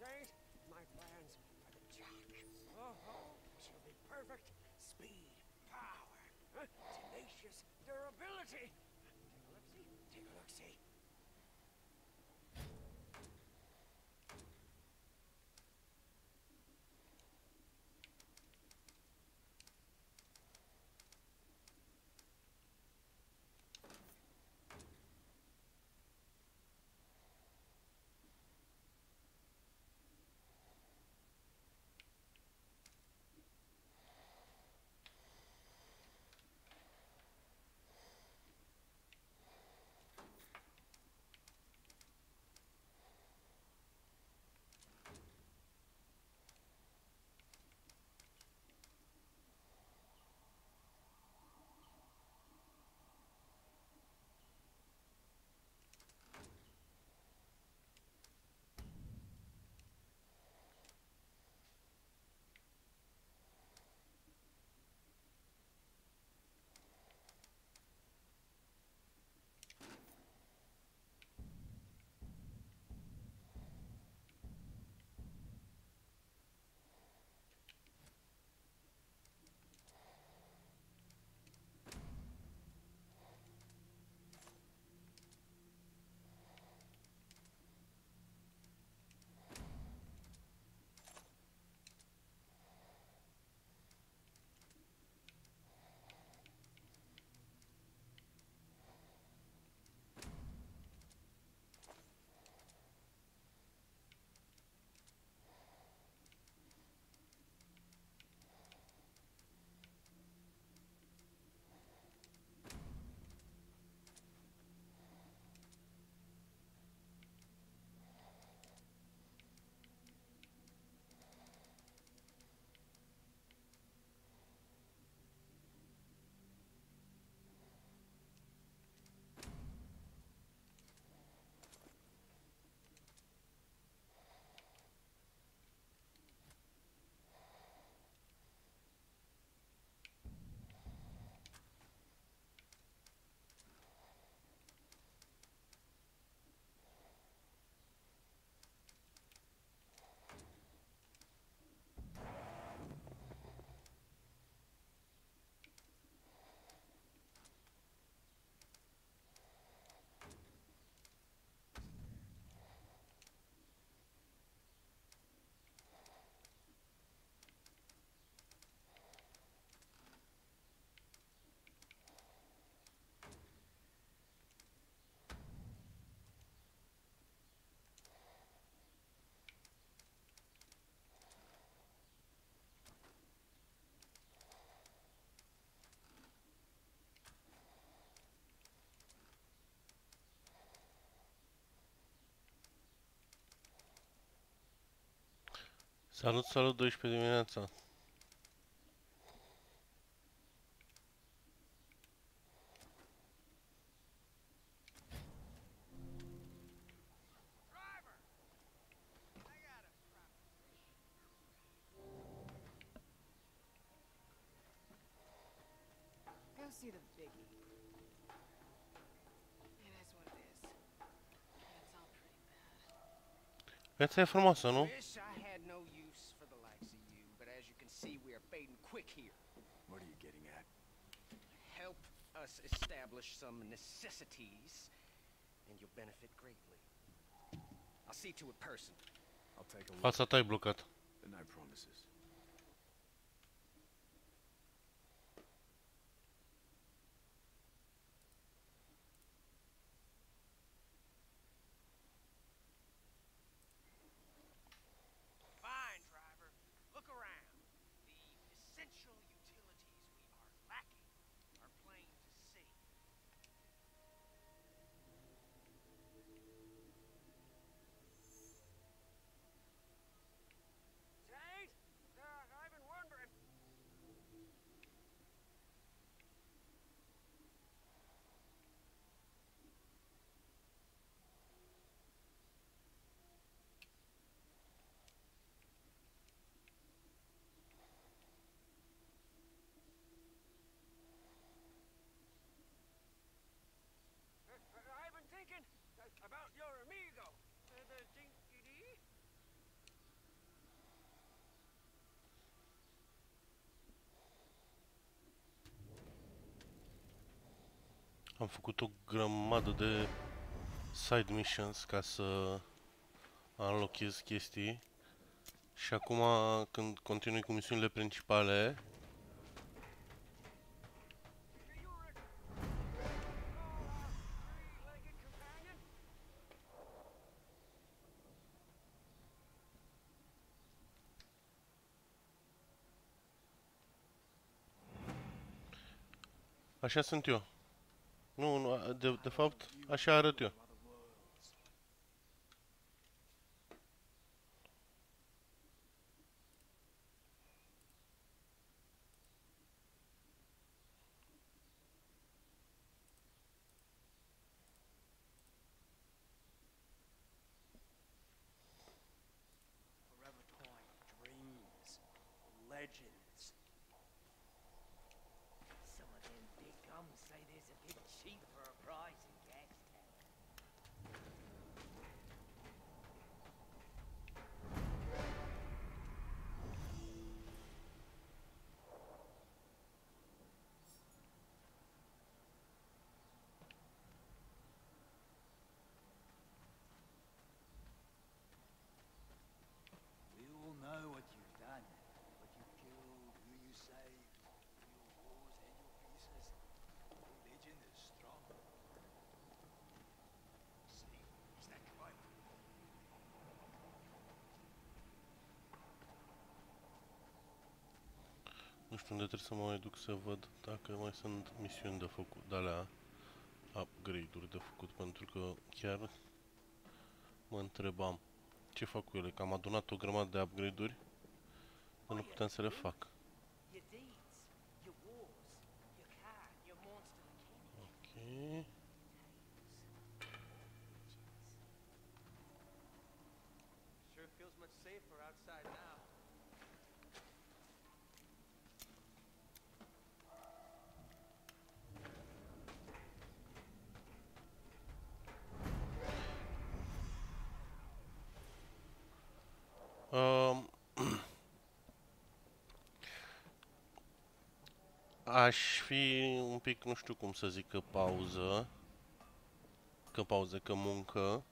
saint. Salut, salut, 12 dimineața. Viața e frumoasă, nu? us establish some necessities, and you'll benefit greatly. I'll see to it personally. I'll take a look. Asta blocat. And no promises. Am făcut o grămadă de side missions ca să înlochez chestii. Și acum, când continui cu misiunile principale, Așa sunt eu. Nu, nu, de, de fapt, așa arăt eu. Forever toying dreams, legends. Some of them big gums say there's a bit cheap for a price in Gagstown. We all know what you've done, what you killed, who you saved, your wars and your pieces. Your legend is strong. See, is that right? Nu știu unde trebuie să mă mai duc să văd dacă mai sunt misiuni de făcut, de alea upgrade-uri de făcut, pentru că chiar mă întrebam ce fac cu ele, că am adunat o grămadă de upgrade-uri, dar nu puteam să le fac. Aș fi un pic, nu știu cum să zic, că pauză. Că pauză, că muncă.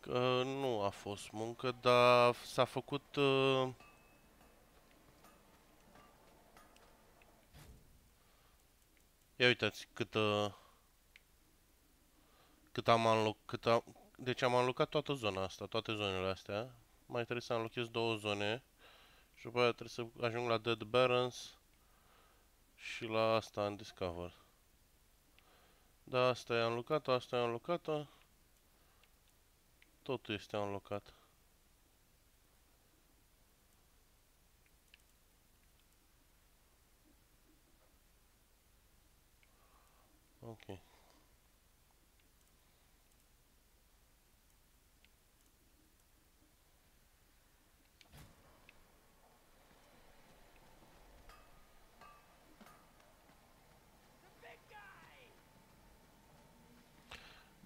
Că nu a fost muncă, dar s-a făcut... Uh, Ia uitați cât... Uh, cât am înloc... Cât am, deci am înlocat toată zona asta, toate zonele astea. Mai trebuie să înlochez două zone. Și după aia trebuie să ajung la Dead Barons și la asta în Discover. Da, asta e înlocată, asta e înlocată. Totul este înlocat. Ok.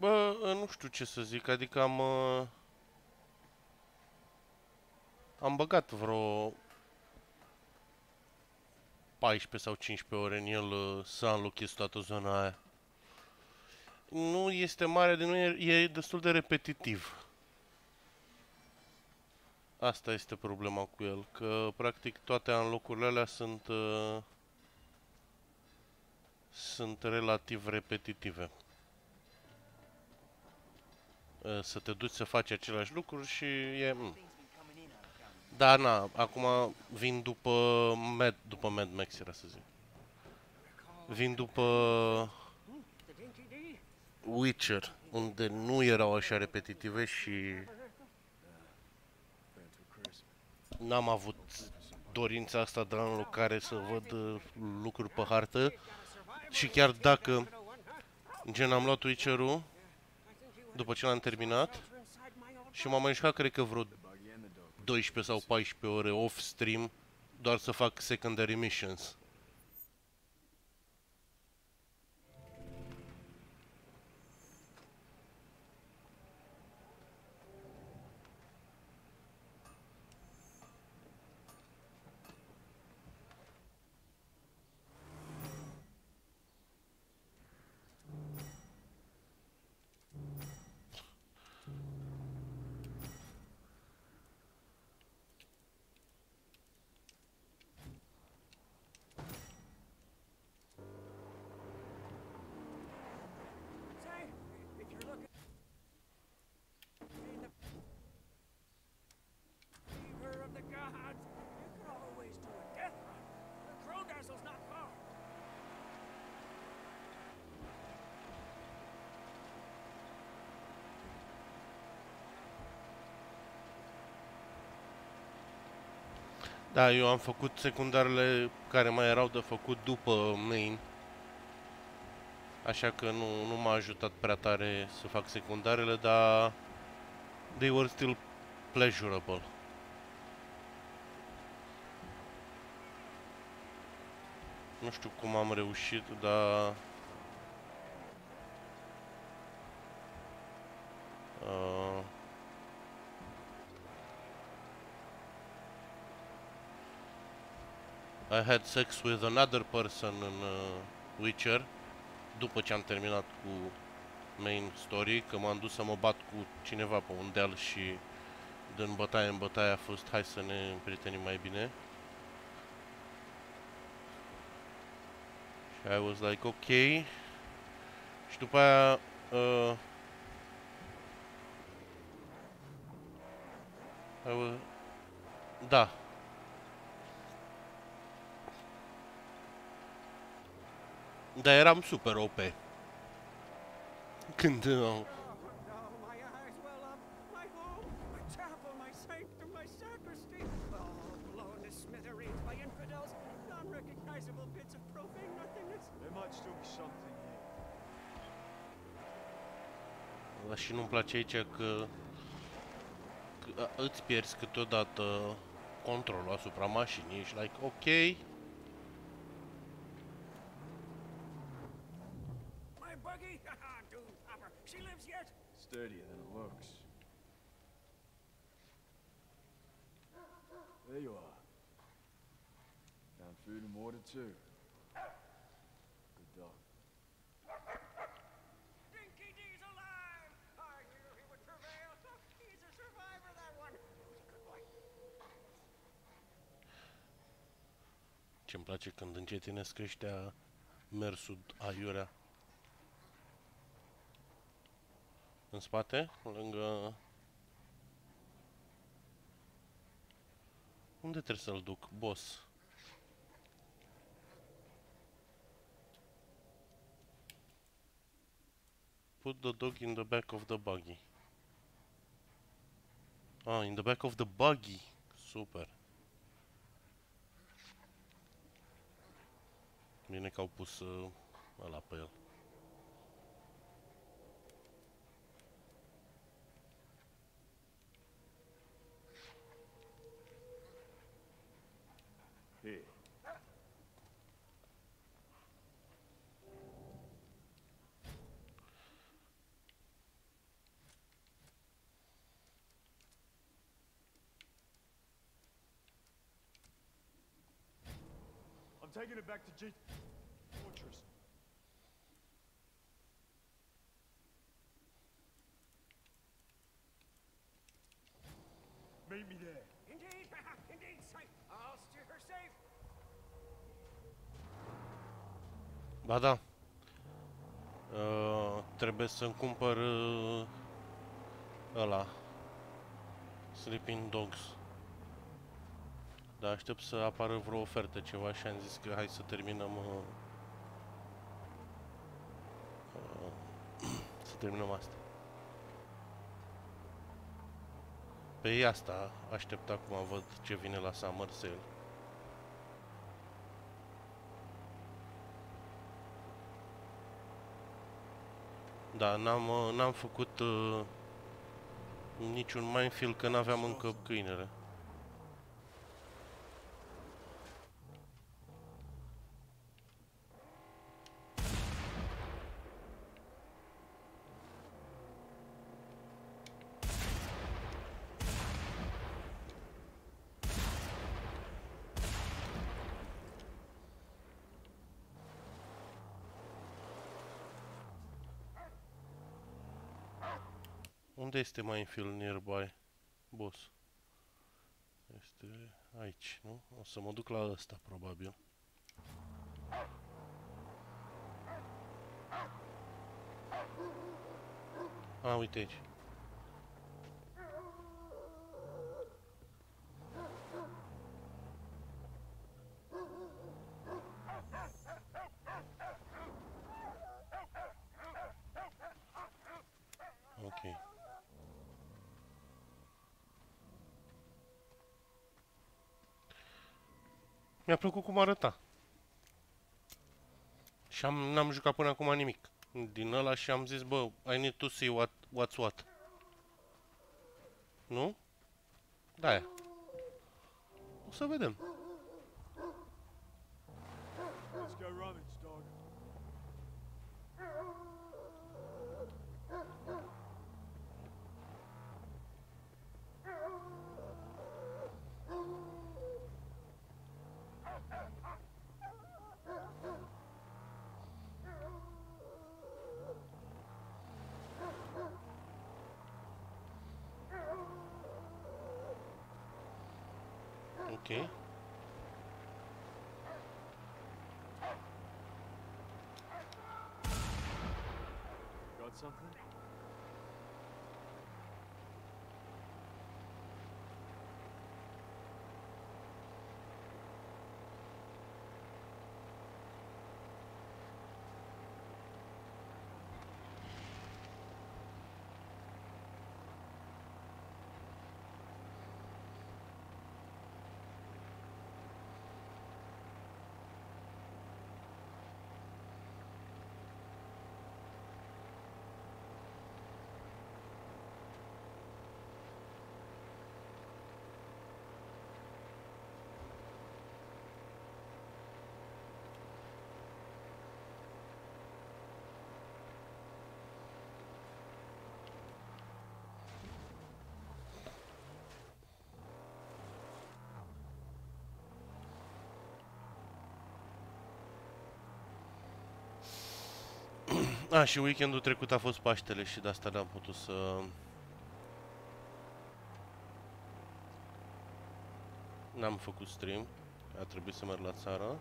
Bă, nu știu ce să zic, adică am... Uh, am băgat vreo 14 sau 15 ore în el uh, să înlochez toată zona aia. Nu este mare, de nu e, e destul de repetitiv. Asta este problema cu el, că practic toate înlocurile alea sunt... Uh, sunt relativ repetitive. Uh, să te duci să faci același lucruri și e... mm. Things been coming in uncovered. Da, na, acum vin după Mad, după Mad Max era să zic. Vin după The dinky dee? Witcher, unde nu erau așa repetitive și Ran to crisp. n-am avut dorința asta de anul care să văd uh, lucruri pe hartă. Și chiar dacă, gen, am luat Witcher-ul după ce l-am terminat și m-am mai jucat, cred că vreo The buggy and the dog. 12 sau 14 ore off-stream doar să fac secondary missions. Da, eu am făcut secundarele care mai erau de făcut după main. Așa că nu, nu m-a ajutat prea tare să fac secundarele, dar they were still pleasurable. Nu știu cum am reușit, dar... I had sex with another person în uh, Witcher după ce am terminat cu main story, că m-am dus să mă bat cu cineva pe un deal și din bătaie în bătaie a fost hai să ne împrietenim mai bine. Și I was like, ok. Și după aia... Uh, I was, da. Dar eram super OP. Când... Uh, Oh, no, my eyes well up. My home, my chapel, my sanctum, my sacristy. All blown to smithereens by infidels. Non-recognizable bits of profane nothingness. There might still be something here. Dar și nu-mi place aici că, că a- îți pierzi câteodată controlul asupra mașinii. Ești like, ok, Sturdier than it looks. There you are. Found food and water too. Good dog. Dinky D's alive! I knew he would prevail. He's a survivor, that one. Good boy. ce-mi place când încetinesc ăștia mersul aiurea. În spate, lângă... Unde trebuie să-l duc, boss? Put the dog in the back of the buggy. Ah, in the back of the buggy. Super. Bine că au pus uh, ăla pe el. Taking it back to G Fortress. Meet me there. Indeed, indeed, safe. I'll steer her safe. Ba da. Uh, trebuie să-mi cumpăr uh, ăla. Sleeping Dogs. Dar aștept să apară vreo ofertă ceva și am zis că hai să terminăm uh, uh, să terminăm asta. Pe asta aștept acum, văd ce vine la Summer Sale. Da, n-am, uh, n-am făcut uh, niciun minefield că n-aveam încă câinele. Unde este minefield nearby? Boss. Este aici, nu? O să mă duc la ăsta, probabil. A, uite aici. Mi-a plăcut cum arăta. Și am, n-am jucat până acum nimic din ăla și am zis, bă, I need to see what, what's what. Nu? Da. -aia. O să vedem. Let's go rummage, dog. Ok. Got something? A, și weekendul trecut a fost Paștele și de asta n-am putut să... N-am făcut stream. A trebuit să merg la țară.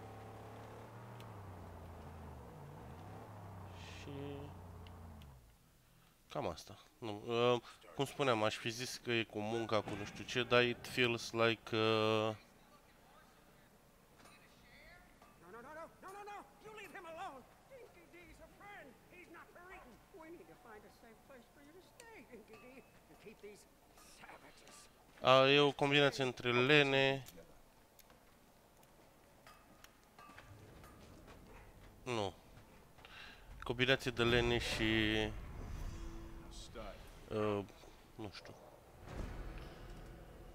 Și... Cam asta. Nu, uh, cum spuneam, aș fi zis că e cu munca, cu nu știu ce, dar it feels like... Uh, No, no, no, no, no, no, no! You leave him alone! Dinky D's a friend. He's not for eating. We need to find a safe place for you to stay, Dinky D, and keep these savages. a, e o combinație între lene... Nu. Combinație de lene și... Stay. Uh, nu știu.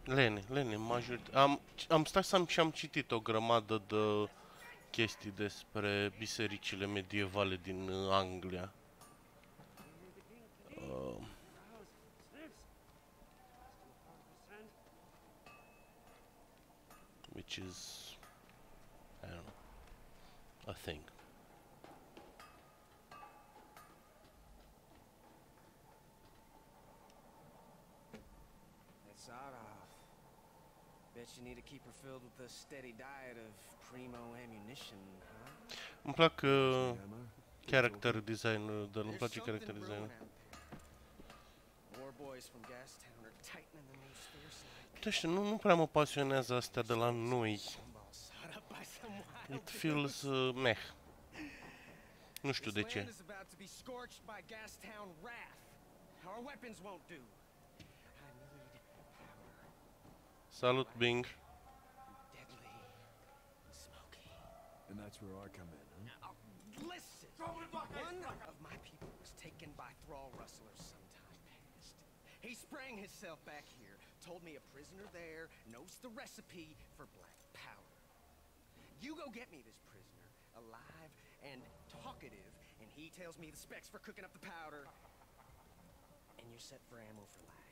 Lene, lene, majorit... Am, am stat să am, și am citit o grămadă de chestii despre bisericile medievale din uh, Anglia. Which is, I don't know, a thing. It's of. Bet you need to keep her filled with a steady diet of primo ammunition, huh? Îmi plac uh, character design, dar There's place character design. out boys from Gastown are tightening the noose fierce like. Nu știu, nu, nu prea mă pasionează astea de la noi. Some It feels uh, meh. Nu știu de ce. land is about to be scorched by Gastown wrath. Our weapons won't do. I need power. Salut, Bing. And that's where I come in, huh? Uh, listen! One of my people was taken by thrall rustlers sometime past. He sprang himself back here, told me a prisoner there knows the recipe for black powder. You go get me this prisoner, alive and talkative, and he tells me the specs for cooking up the powder, and you're set for ammo for life.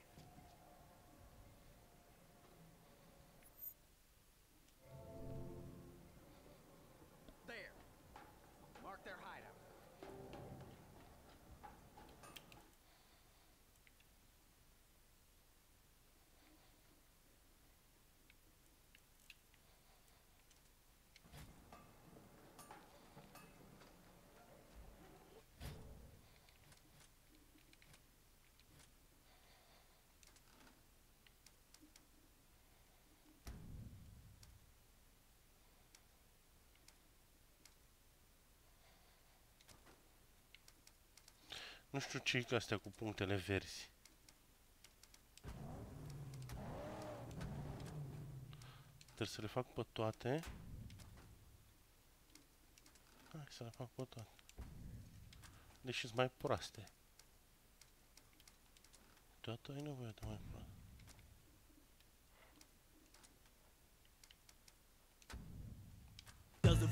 Nu știu ce e astea cu punctele verzi. Trebuie să le fac pe toate. Hai să le fac pe toate. Deși sunt mai proaste. Toată ai nevoie de mai proaste.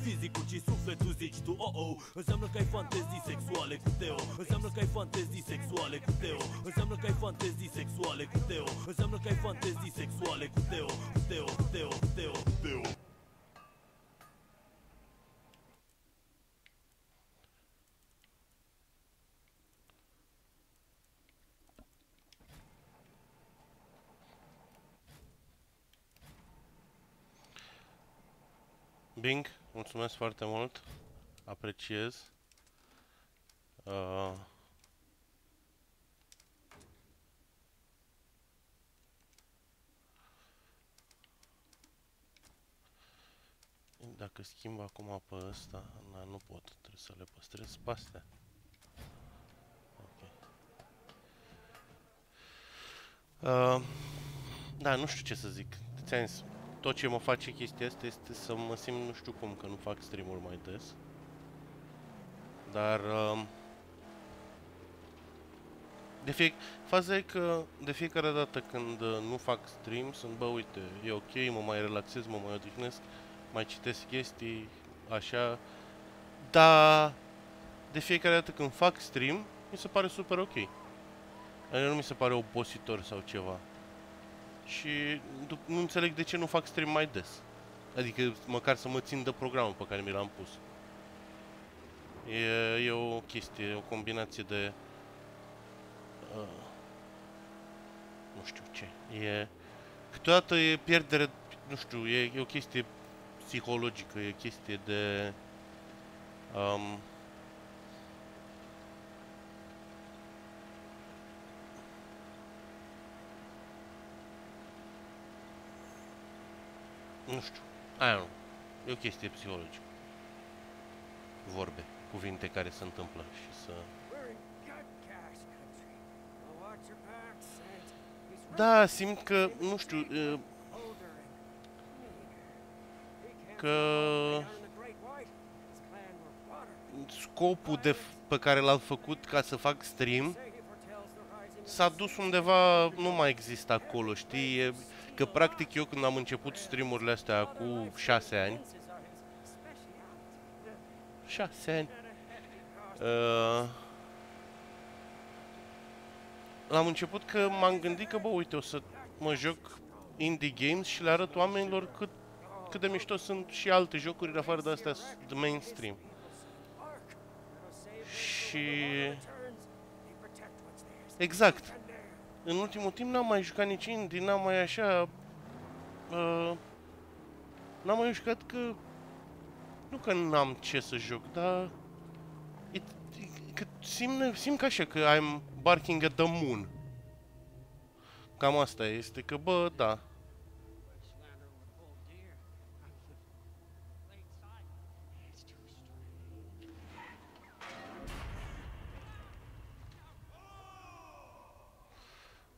Fizicul ci sufletul zici tu oh oh. Înseamnă că ai fantezii sexuale cu Teo Înseamnă că ai fantezii sexuale cu Teo Înseamnă că ai fantezii sexuale cu Teo Înseamnă că ai fantezii sexuale cu Teo Cu Teo, cu Teo, cu Teo, cu Teo Bing, mulțumesc foarte mult. Apreciez. Uh, dacă schimb acum pe ăsta, na, nu pot, trebuie să le păstrez pe astea. Ok. Uh, da, nu știu ce să zic. Ți-am zis, tot ce mă face chestia asta este să mă simt nu știu cum că nu fac stream-uri mai des. Dar um, de fie, faza e că de fiecare dată când uh, nu fac stream sunt bă uite, e ok, mă mai relaxez, mă mai odihnesc, mai citesc chestii, așa. Dar de fiecare dată când fac stream, mi se pare super ok. Adică nu mi se pare obositor sau ceva. Și dup- nu înțeleg de ce nu fac stream mai des. Adică măcar să mă țin de programul pe care mi l-am pus. E, e o chestie, o combinație de... Uh, nu știu ce. E... Câteodată e pierdere... Nu știu, e, e o chestie psihologică, e o chestie de... Um, nu știu. Aia nu. E o chestie psihologică. Vorbe, cuvinte care se întâmplă și să... We're in gut gas country. Now watch your back, Saint. He's Da, simt că, nu știu, e, older and meaner. He can't că down in the Great White. His clan were water. scopul de f- pe care l-am făcut ca să fac stream Say he foretells the rising of s-a dus undeva, nu mai există acolo, știi? E, că practic eu când am început streamurile astea cu 6 ani, princes are his speciality. 6 ani, At a hefty cost. Uh, l-am început că m-am gândit că, bă, uite, o să mă joc indie games și le arăt oamenilor cât, cât de mișto sunt și alte jocuri în afară de astea s- de mainstream. Și exact. În ultimul timp n-am mai jucat nici indie, n-am mai așa... Uh, n-am mai jucat că... Nu că n-am ce să joc, dar... It, it, că simt, simt ca așa că I'm barking at the moon. Cam asta este, că bă, da.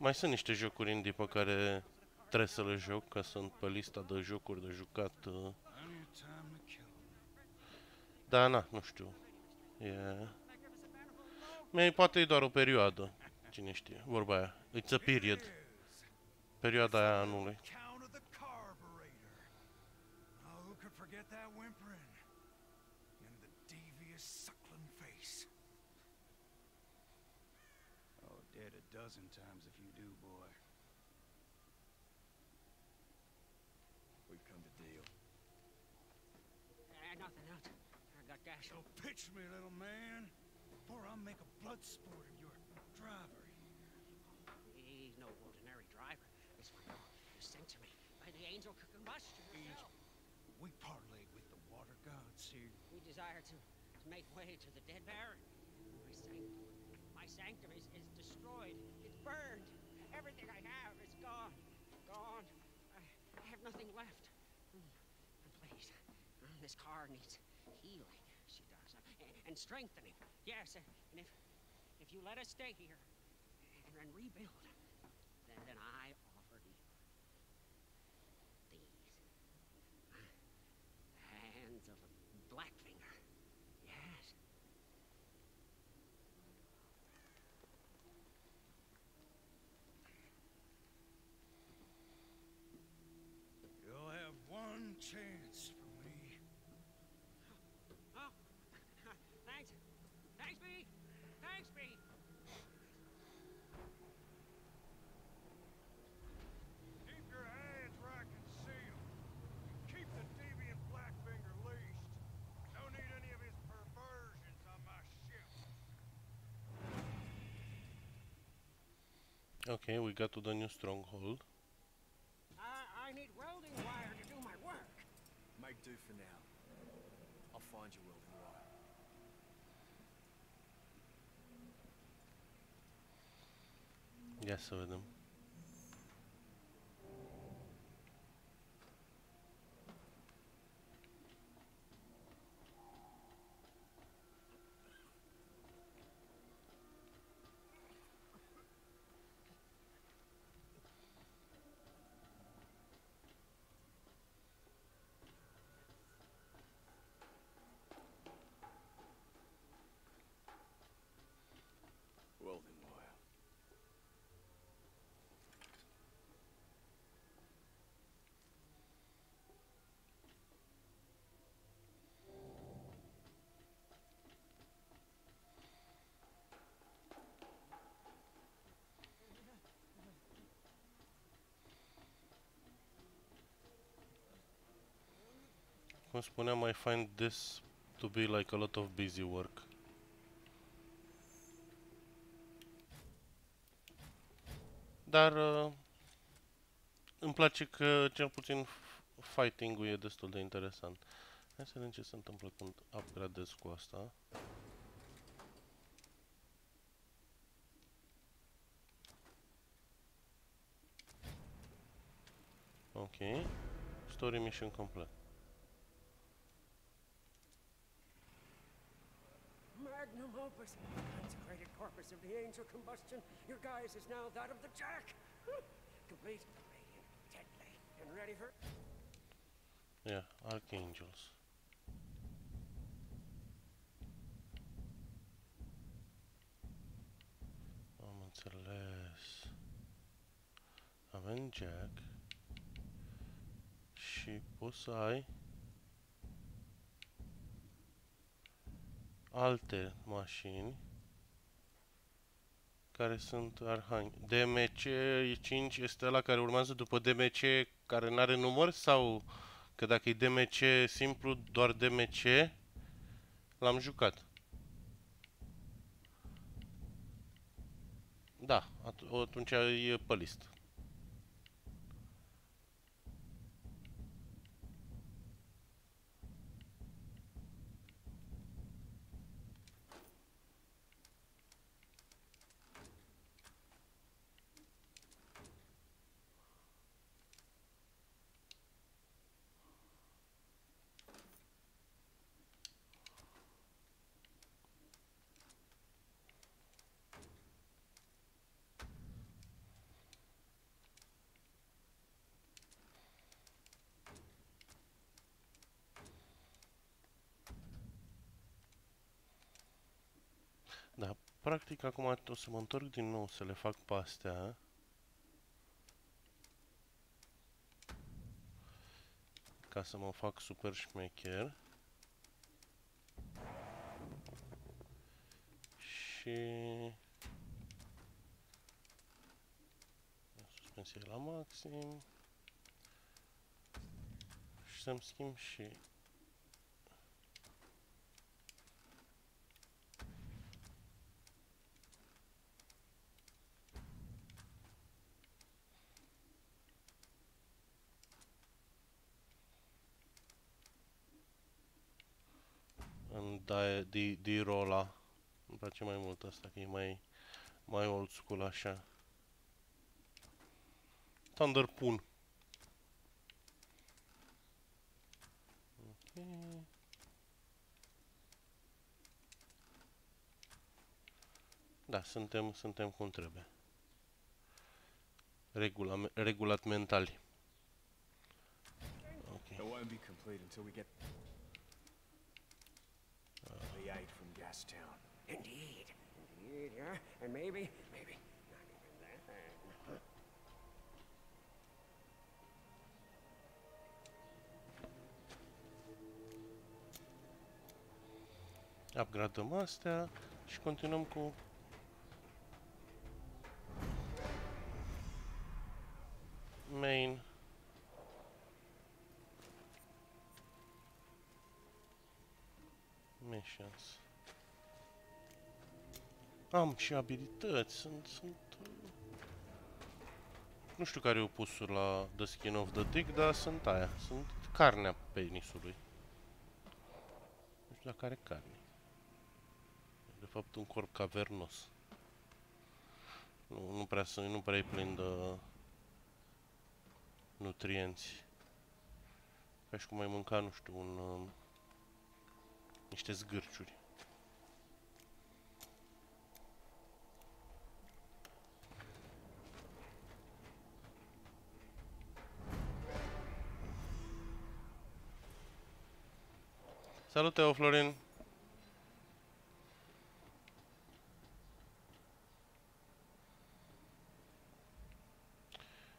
Mai sunt niște jocuri indie pe care trebuie să le joc, că sunt pe lista de jocuri de jucat. Uh. Plenty of time to kill 'em. Da, na, nu știu. E... Mi poate e doar o perioadă. Cine știe, vorba aia. It's a period. Perioada aia anului. Got. So pitch me, little man, before I'll make a blood sport of your driver. He's no ordinary driver. This one was sent to me by the angel combustion himself. We parlayed with the water gods here. We desire to, to make way to the dead baron. My sanctum, my sanctum is, is destroyed. It's burned. Everything I have is gone. Gone. I, I have nothing left. Mm. And please, uh, this car needs healing. And, strengthen it. Yes, and if if you let us stay here and, and rebuild, then, then I offer you these. Hands of a Blackfinger. Yes. Okay, we got to the new stronghold. I, I need welding wire to do my work. Make do for now. I'll find you welding wire. Ia să vedem. Cum spuneam, I find this to be like a lot of busy work. Dar uh, îmi place că cel puțin f- fighting-ul e destul de interesant. Hai să vedem ce se întâmplă când upgradez cu asta. Ok. Story mission complet. Opus, consecrated corpus of the angel combustion. Your guise is now that of the Jack. Complete, radiant, deadly, and ready for. Yeah, Archangels. Am înțeles. Avem Jack. Și poți alte mașini care sunt arhanghi. DMC 5 este la care urmează după DMC care nu are număr sau că dacă e DMC simplu, doar DMC l-am jucat. Da, at- atunci e pe listă. Da, practic acum o să mă întorc din nou să le fac pe astea. Ca să mă fac super șmecher. Și... Suspensie la maxim. Și să-mi schimb și în da, di, di rola. Îmi place mai mult asta, că e mai, mai old school așa. Thunder Pun. Ok. Da, suntem, suntem cum trebuie. Regula, regulat mentali. Ok. Aid from Gastown. Indeed, indeed, yeah. And maybe, maybe, not even that. Upgradăm astea și continuăm cu main. Missions. Am și abilități, sunt, sunt... uh, Nu știu care e opusul la The Skin of the Dick, dar sunt aia. Sunt carnea penisului. Nu știu dacă are carne. E de fapt un corp cavernos. Nu, nu prea, să, nu prea e plin de nutrienți. Ca și cum ai mânca, nu știu, un, uh, niște zgârciuri. Salut, Teo Florin!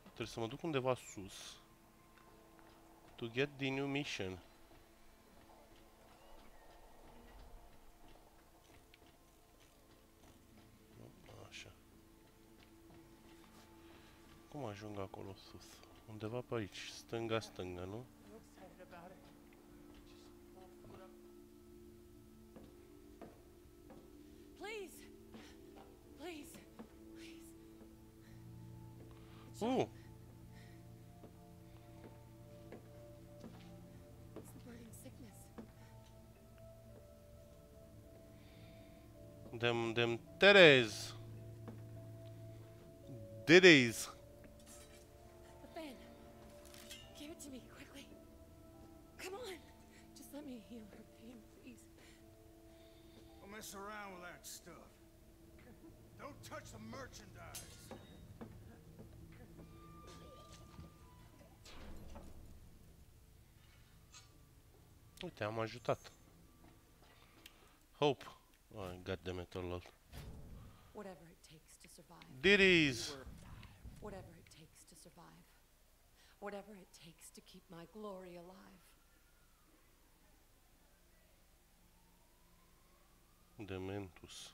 Trebuie să mă duc undeva sus. To get the new mission. Așa. Cum ajung acolo sus? Undeva pe aici, stânga-stânga, nu? Please. Please. Please. Uh! It's the burning sickness. Uite, am ajutat. Hope. Oh, goddammit, ălalt. Whatever it takes to survive. Ditties! Whatever it takes to survive. Whatever it takes to keep my glory alive. Dementus.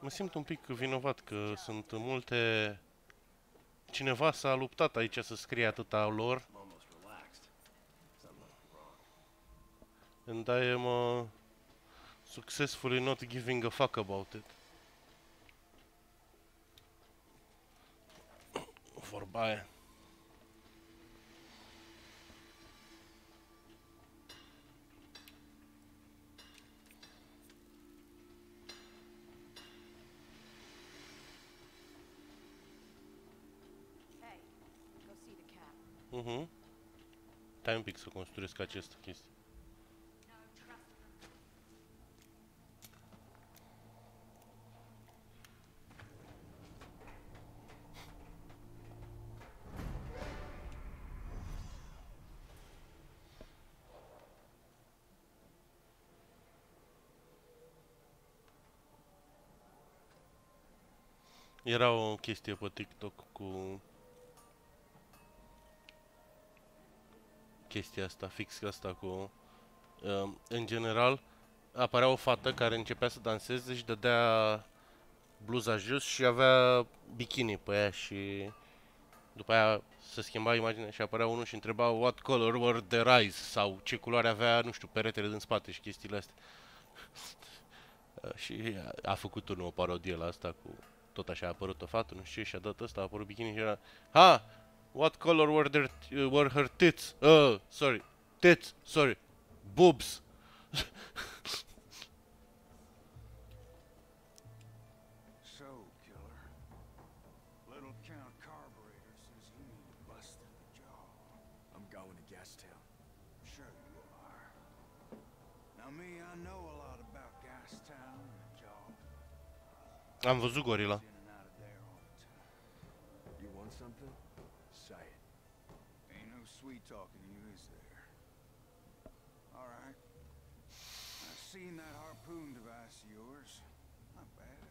Mă simt un pic vinovat că sunt multe... Cineva s-a luptat aici să scrie atâta lor. And I am uh, successfully not giving a fuck about it. Vorba aia. Cat. Mhm. Stai un pic să construiesc această chestie. No, trust them. Era o chestie pe TikTok cu chestia asta, fix asta cu uh, în general apărea o fată care începea să danseze și dădea bluza jos și avea bikini pe ea și după aia se schimba imaginea și apărea unul și întreba what color were their eyes sau ce culoare avea, nu știu, peretele din spate și chestiile astea. Uh, și a, a făcut unul o parodie la asta cu tot așa a apărut o fată, nu știu ce, și a dat ăsta, a apărut bikini și era Ha! What color were, their, uh, were her tits? Uh, sorry. Tits, sorry. Boobs. So, killer. Little Count Carburetor says you need to bust in the jaw. I'm going to Gastown. Sure you are. Now me, I know a lot about Gastown and the jaw. Am văzut gorila. In and out of there all the time. You want something? Say it. Ain't no sweet talking to you, is there? All right. I've seen that harpoon device of yours. Not bad.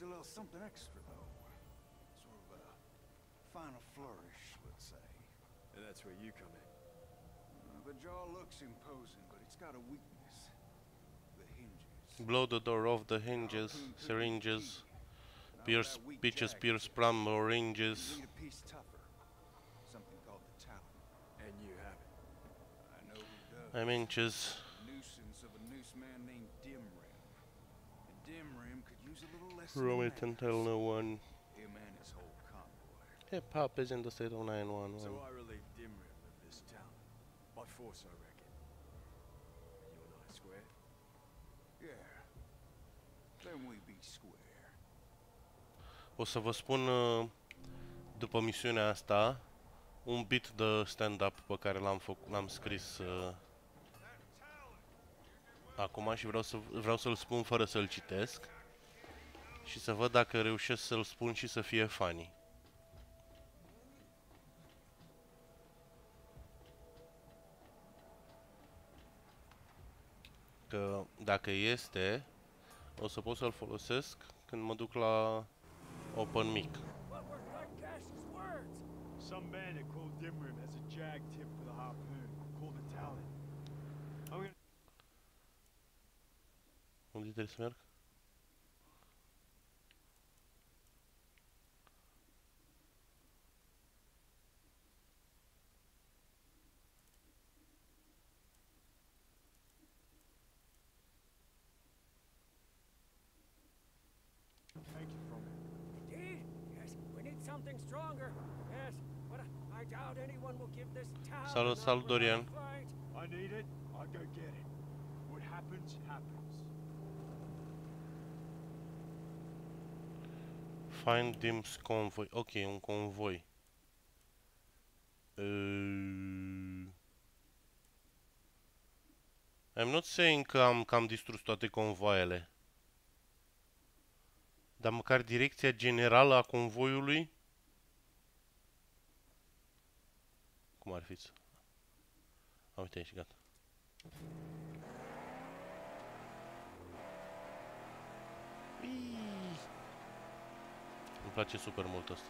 Needs a little something extra, though. Sort of a final flourish, let's say. And that's where you come in. Uh, the jaw looks imposing, but it's got a weakness. The hinges. Blow the door off the hinges, syringes, And on pierce that weak pierce plum you oranges. need a piece tougher. Something called the talon. And you have it. I know who does. I'm inches. Seen Roman that can tell no one. Him and his whole convoy. Hip hop is in the state of 911. So I relieved Dimrim of this town. By force, I reckon. You and I square? Yeah. Then we be square. O să vă spun uh, după misiunea asta un bit de stand-up pe care l-am făcut, l-am scris uh, acum și vreau să vreau să-l spun fără să-l citesc și să văd dacă reușesc să-l spun și să fie funny. Că dacă este, o să pot să-l folosesc când mă duc la open mic. What were Gash's words? Some bandit called Dimrim has a jag tip for the harpoon, called the Talon. I'm gonna Unde trebuie să merg? take it from him. Indeed, yes, we need something stronger. Yes, but I, I doubt anyone will give this town. Salut, enough salut, without a Dorian. fight. I need it, I'll go get it. What happens, happens. Find Dim's convoy. Ok, un convoi. Uh... I'm not saying că am, că am distrus toate convoaiele. Dar măcar direcția generală a convoiului? Cum ar fi? să- A, uite aici, gata. Uii. Îmi place super mult asta.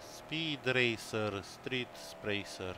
Speed Racer, Street Racer.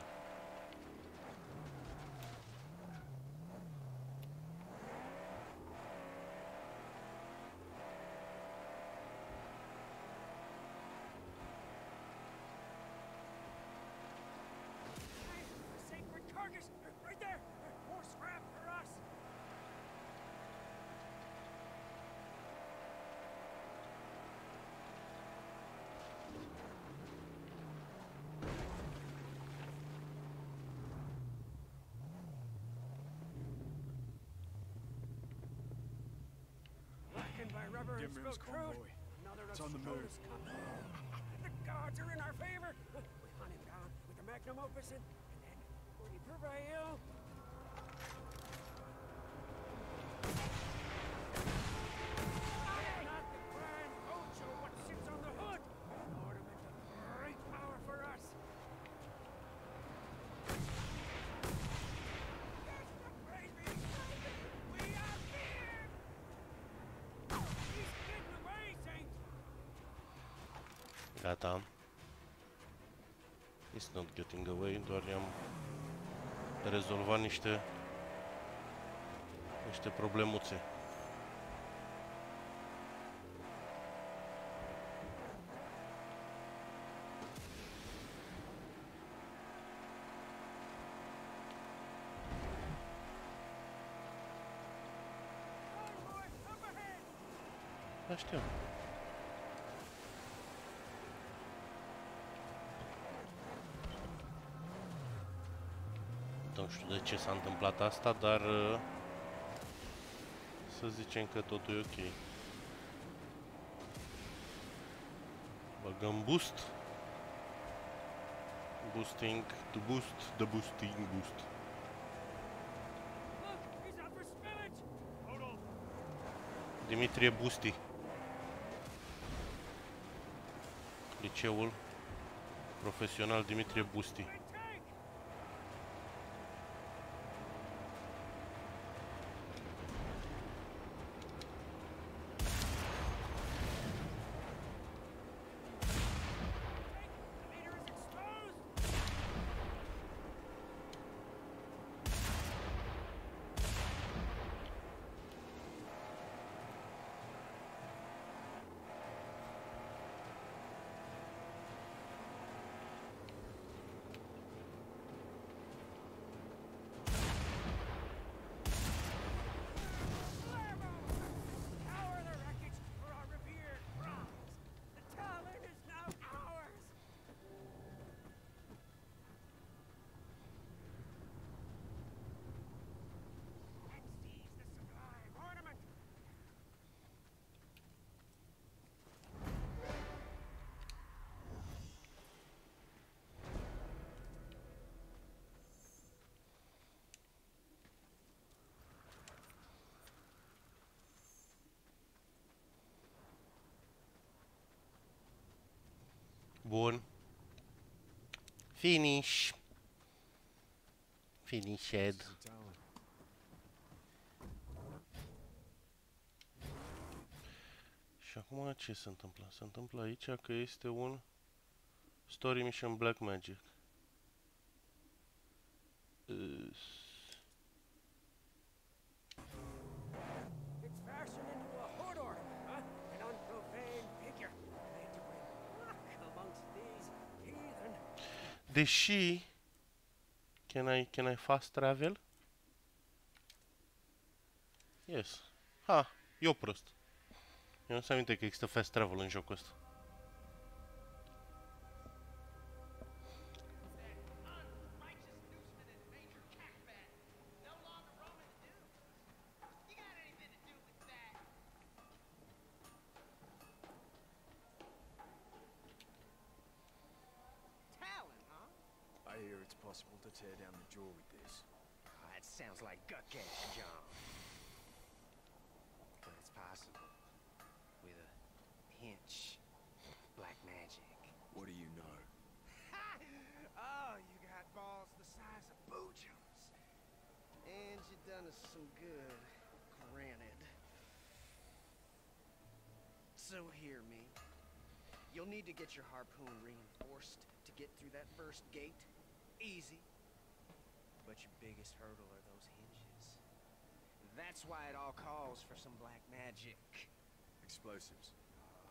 Rubber and Dimrim's crude. convoy. Another It's on the move. The gods are in our favor. We hunt him down with the magnum opus and, and then we prevail. Gata. It's not getting away, doar i-am rezolvat niște niște problemuțe. Convoy, up ahead! Da, știu. Nu știu de ce s-a întâmplat asta, dar uh, să zicem că totul e ok. Băgăm boost. Boosting, the boost, the boosting boost. Look, he's out for spillage! Hold on. Dimitrie Busti. Liceul profesional Dimitrie Busti. Bun. Finish. Finished. Și acum ce se întâmplă? Se întâmplă aici că este un Story Mission Black Magic. Deși Can I, can I fast travel? Yes. Ha, eu prost. Eu nu se aminte că există fast travel în jocul ăsta. You'll need to get your harpoon reinforced to get through that first gate. Easy. But your biggest hurdle are those hinges. That's why it all calls for some black magic. Explosives.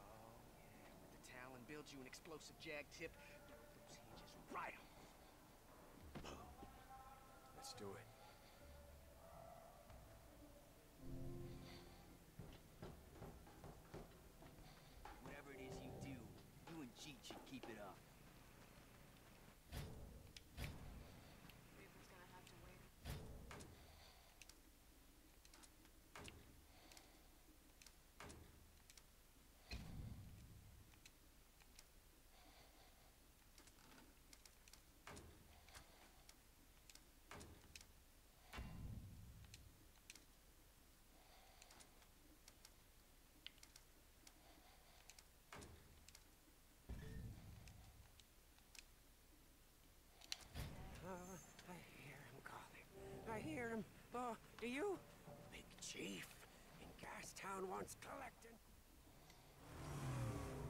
Oh, yeah. With the Talon builds you an explosive jag tip. Those hinges right on. Let's do it. It up. Raven's gonna have to wait. Uh, I hear him calling. I hear him. Oh, do you? Big Chief in Gastown wants collecting.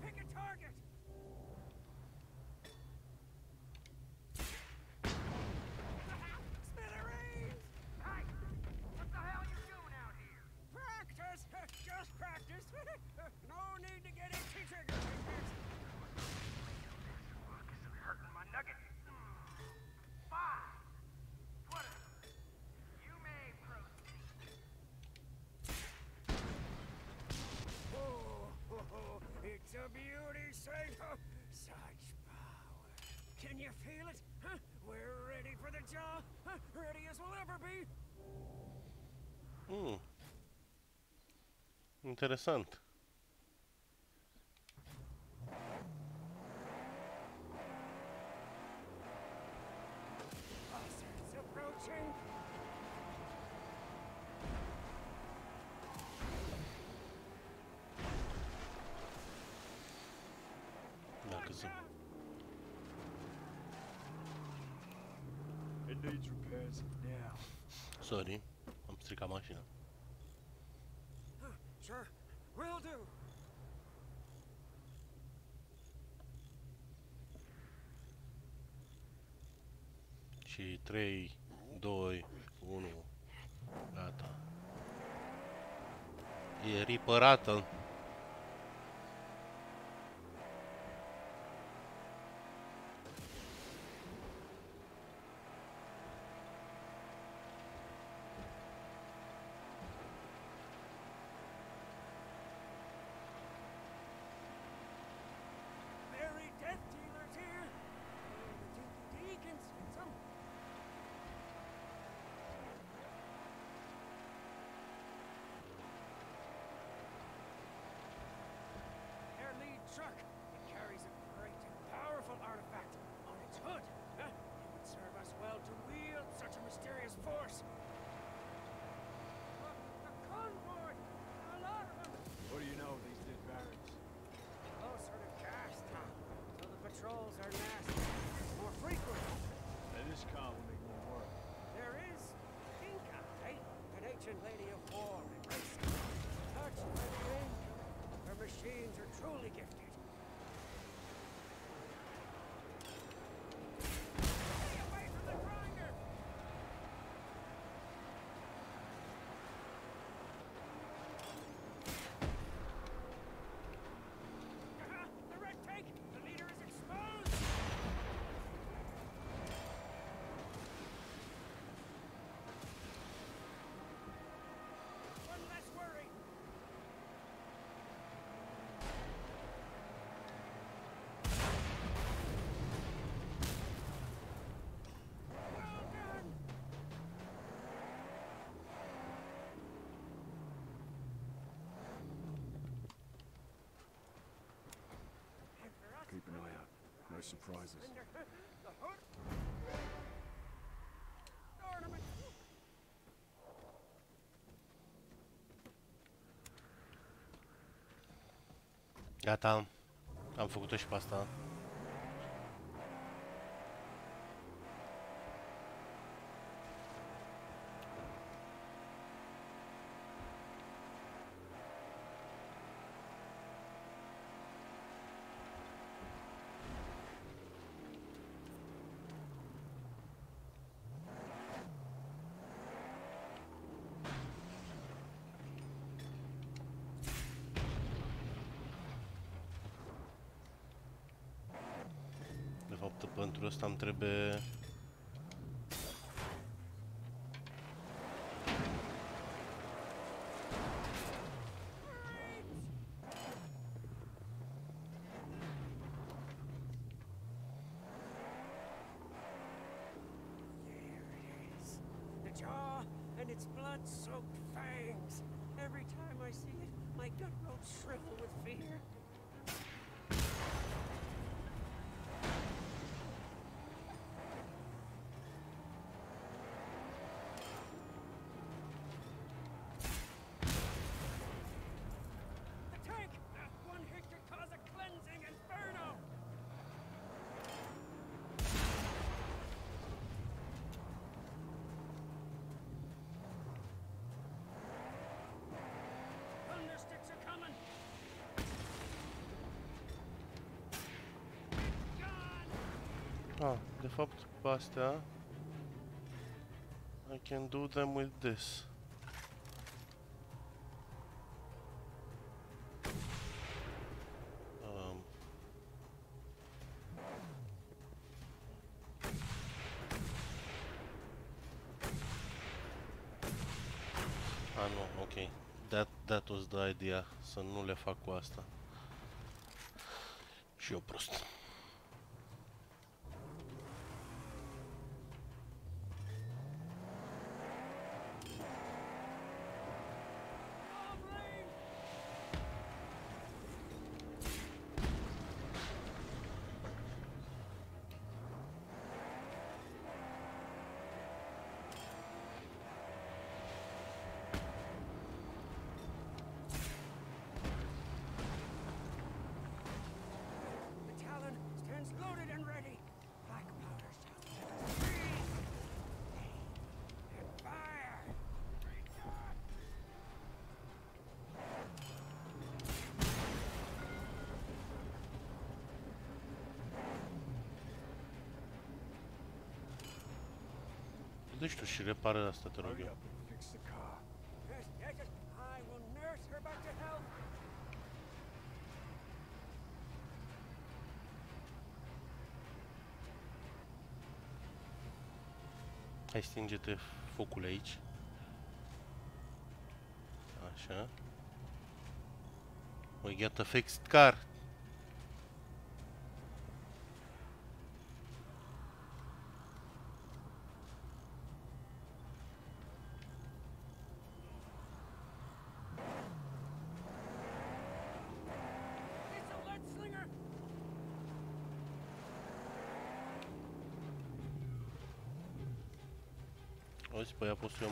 Pick a target. Interesant. It's approaching. Dacă să... It needs repairs now. Sorry, am stricat mașina. Sure, will do. Și 3, 2, 1, gata. E ripărată. Lady of war and racing. Touched by the angel. Her machines are truly gifted. Stay away from the grinder! Uh-huh, The red tank! The leader is exposed! One less worry! Well done! And for us, Keep an eye out. Surprises. Gata. Am făcut-o și pe asta. Ah, de fapt, pe astea... I can do them with this. Um, Ah, nu, ok. That, that was the idea, să nu le fac cu asta. Și eu prost. The Talon stands loaded and ready. Black powder shall freeze. And fire. Deci tu și repară asta, te rog Hurry eu. up and fix the car. Yes, yes, I will nurse her back to health. Hai stinge-te focul aici. Așa. We get a fixed car. It's a lead slinger. Auzi, pe ea pot să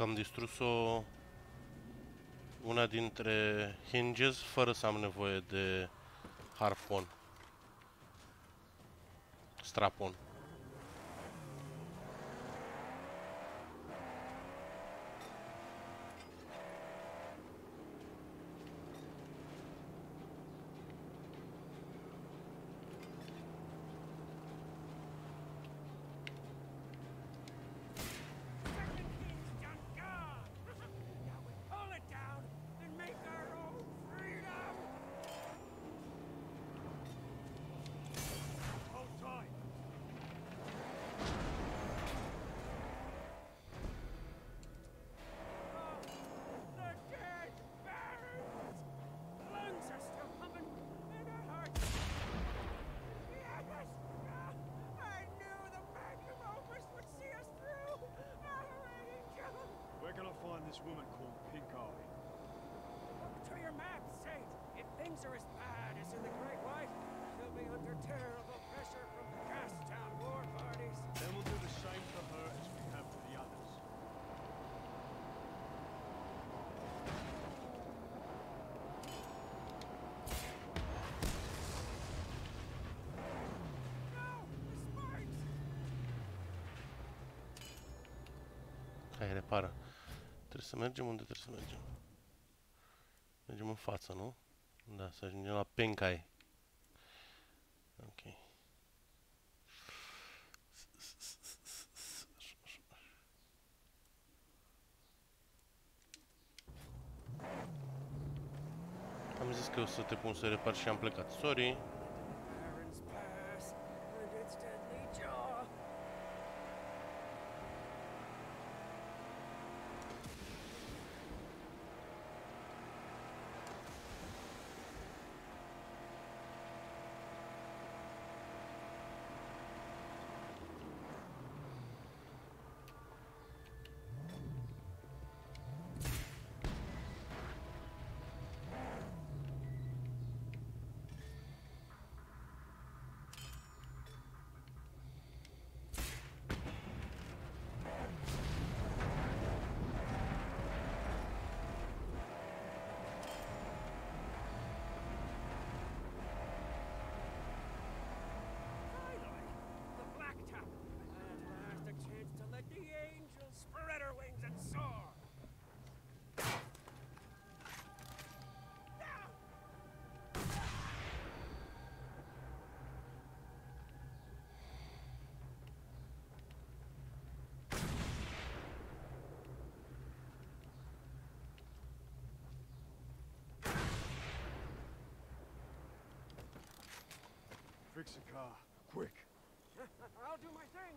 o mor? practic am distrus-o una dintre hinges fără să am nevoie de harpon. Strapon. Second king's done gone. Now we pull it down and make our own freedom. Hold tight. Oh, the dead barons. Lungs are still pumping and our hearts. Yes! Ah, I knew the magnum opus would see us through. Our angel. We're gonna find this woman called Pink Eye. Look to your map, Saint. If things are as bad as in the Great White, she'll be under terrible pressure from the Gastown war parties. Then we'll do the same for her as we have for the others. No! The Sparks! Hai, repară. Trebuie să mergem unde trebuie să mergem. Mergem în față, nu? Da, să ajungem la Penkai. Ok. Am zis că o să te pun să repar și am plecat. Sorry. Car, quick. I'll do my thing.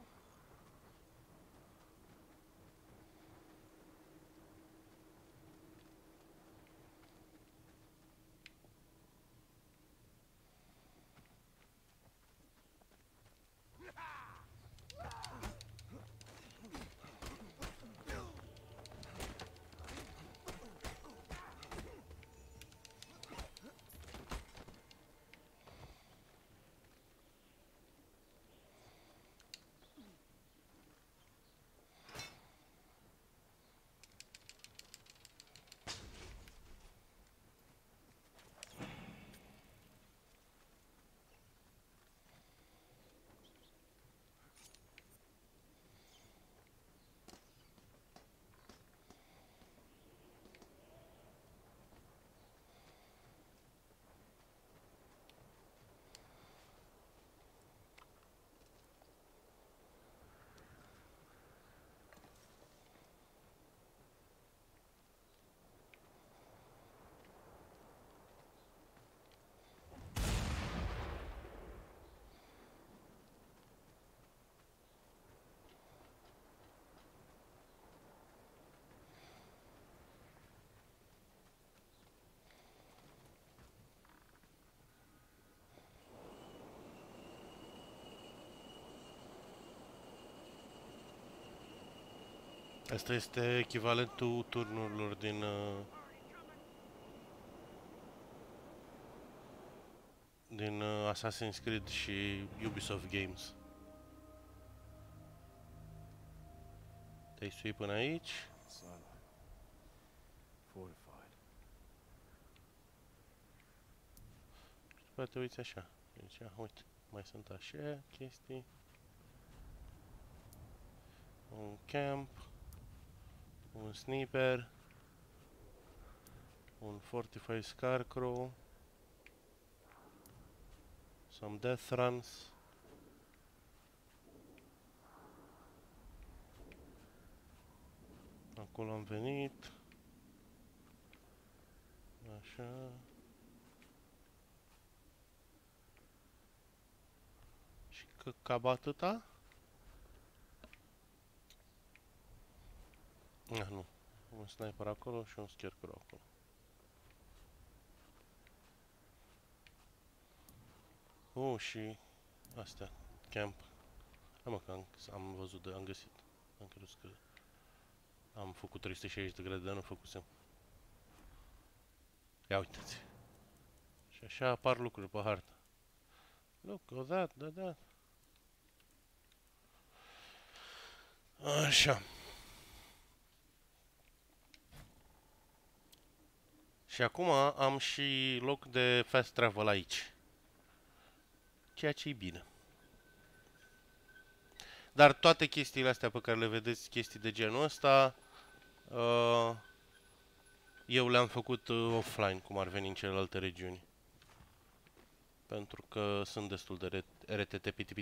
Asta este echivalentul turnurilor din... Uh, din uh, Assassin's Creed și Ubisoft Games. Te-ai sui până aici. Și după te uiți așa. Deci, uite, mai sunt așa chestii. Un camp. Un sniper. Un fortified scarecrow. Some death runs. Acolo am venit. Așa. Și că cam atâta? Ah, nu. Un sniper acolo și un scarecrow acolo. Oh, și astea, camp. Hai mă, că am, am văzut, de, am găsit. Am crezut că am făcut 360 de grade, dar nu făcusem. Ia uitați. Și așa apar lucruri pe hartă. Look, o that, da, da. Așa. Și acum am și loc de fast travel aici. Ceea ce e bine. Dar toate chestiile astea pe care le vedeți, chestii de genul ăsta, uh, eu le-am făcut uh, offline, cum ar veni în celelalte regiuni. Pentru că sunt destul de RTT piti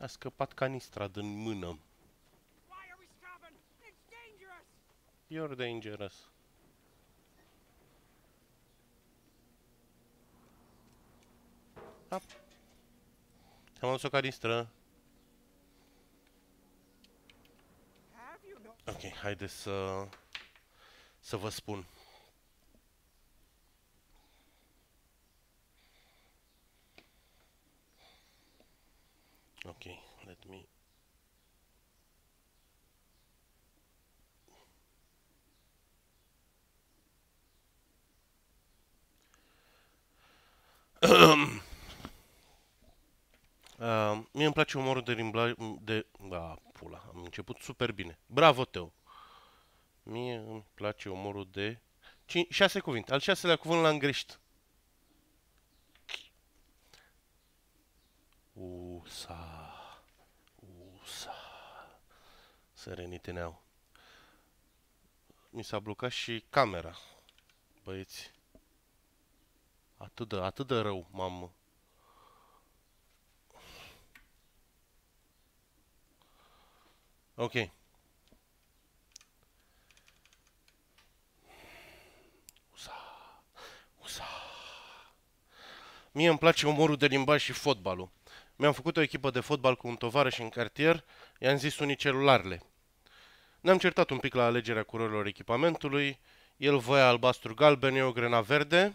A scăpat canistra din mână. You're dangerous. Up. Am adus o canistră. Ok, haideți să... să vă spun. Okay, let me Uh, mie îmi place umorul de rimblaj de... Da, pula, am început super bine. Bravo, Teo! Mie îmi place umorul de... 5, 6 cuvinte. Al șaselea cuvânt l-am greșit. USA. USA. Serenity Now. Mi s-a blocat și camera. Băieți. Atât de, atât de rău m-am... Ok. USA. USA. Mie îmi place umorul de limbaj și fotbalul. Mi-am făcut o echipă de fotbal cu un tovarăș în cartier, i-am zis unii celularele. Ne-am certat un pic la alegerea culorilor echipamentului, el voia albastru-galben, eu grena verde.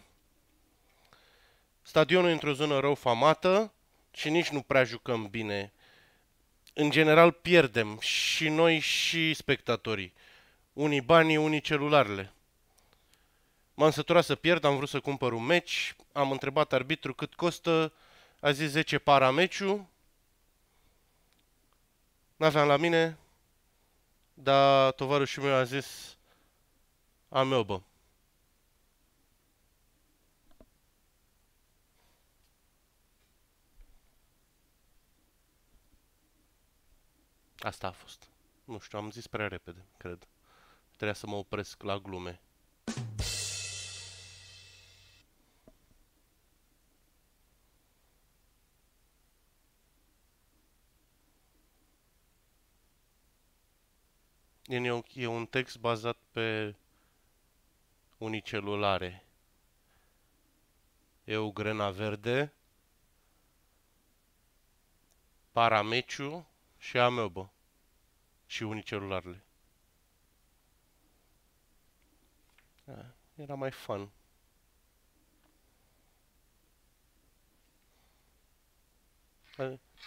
Stadionul e într-o zonă rău famată și nici nu prea jucăm bine. În general pierdem și noi și spectatorii. Unii banii, unii celularele. M-am săturat să pierd, am vrut să cumpăr un meci, am întrebat arbitru cât costă, a zis 10 para meciul. N-aveam la mine, dar tovarășul meu a zis am eu, bă. Asta a fost. Nu știu, am zis prea repede, cred. Trebuia să mă opresc la glume. E, e un text bazat pe unicelulare. Eu grena verde, parameciu și amebă și unicelularele. Da, era mai fun.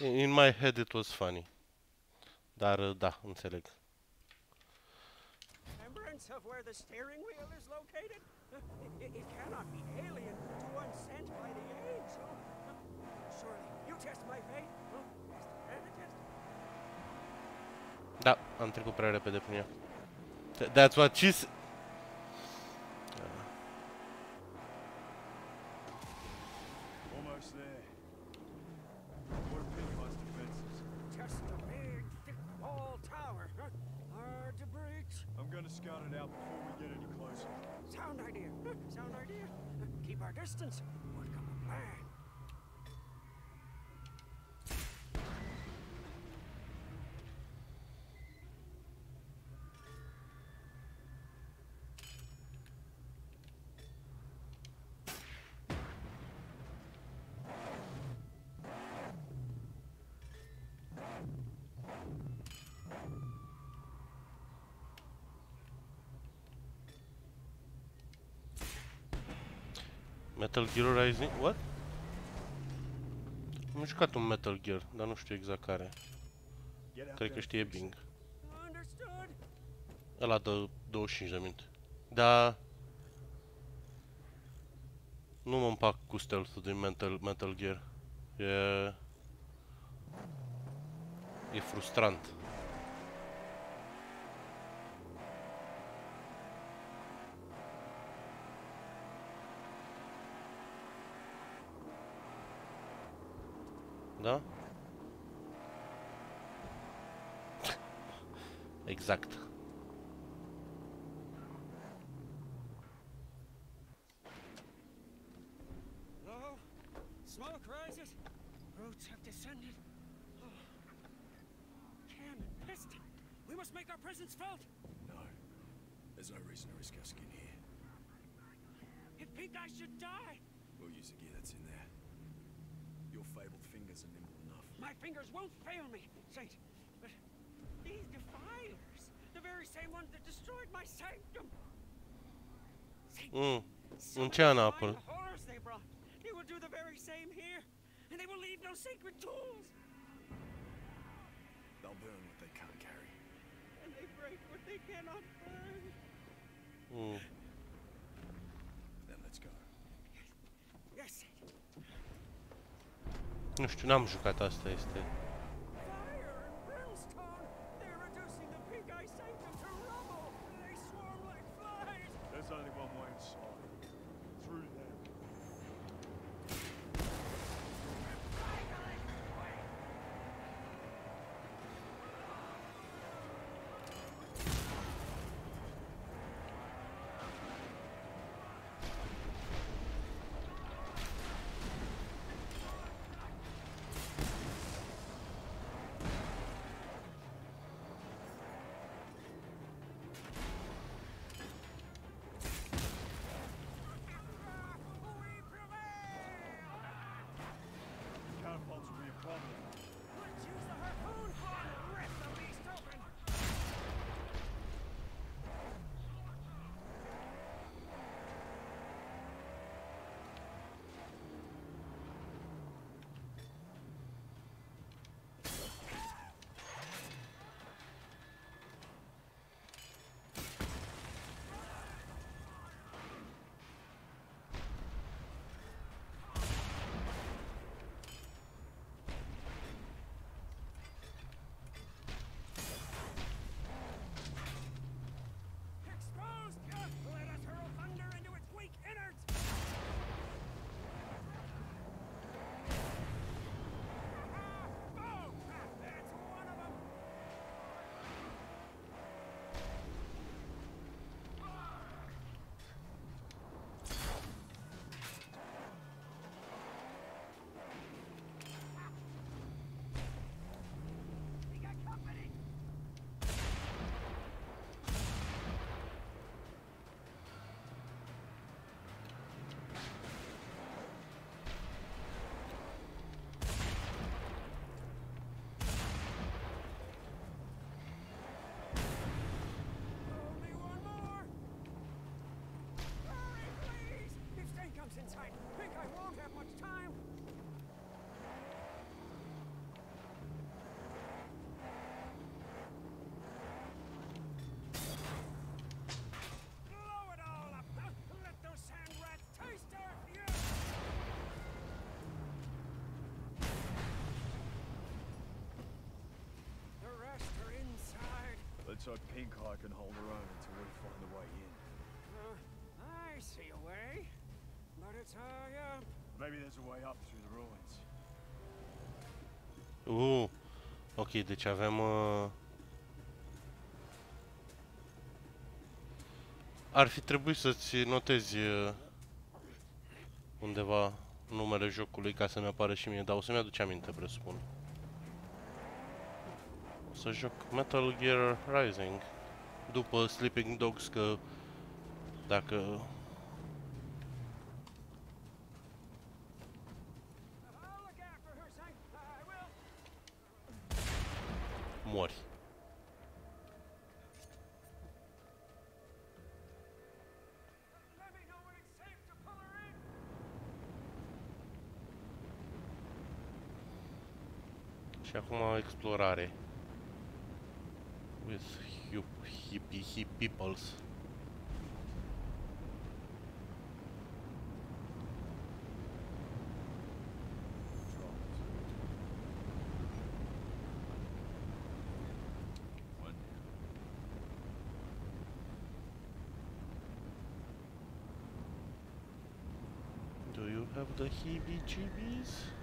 In my head it was funny. Dar da, înțeleg. Sense of where the steering wheel is located? It, it cannot be alien to one sent by the angel. Surely, you test my faith. Da, am trecut prea repede prin ea. That's what she s- Almost there. What are Pinhead's defenses? Just a big, thick wall tower. huh? Hard to breach. I'm gonna scout it out before we get any closer. Sound idea. huh? Sound. Keep our distance. Metal Gear Rising? What? Am jucat un Metal Gear, dar nu știu exact care. Get out Cred că there știe and fix Bing. it. Understood. Ăla de 25 de minute. Da. Nu mă împac cu stealth-ul din Metal, Metal Gear. E... E frustrant. Da? Exact. Low. Smoke rises. Roots have descended. Oh. Cannon, piston. We must make our presence felt. No. There's no reason to risk our skin here. If Pink Eye should die, We'll use the gear that's in there. Your fabled fingers are nimble enough. my fingers won't fail me, Saint. But these defilers, the very same ones that destroyed my sanctum. Saint, Mm. some of the horrors they brought, they will do the very same here, and they will leave no sacred tools, They'll burn what they can't carry. and they break what they cannot burn. Mm. Nu știu, n-am jucat asta, este... so Pink Eye can hold her own until we find a way in. Uh, I see a way, but it's high up. Maybe there's a way up through the ruins. Uh, ok, deci avem... Uh... Ar fi trebuit să-ți notezi uh, undeva numele jocului ca să-mi apară și mie, dar o să-mi aduce aminte, presupun. O să joc Metal Gear Rising după Sleeping Dogs, că dacă I'll look after her, Sank. I will. mori. Let me know when it's safe to pull her in. Și acum explorare. Peoples. Do you have the heebie-jeebies?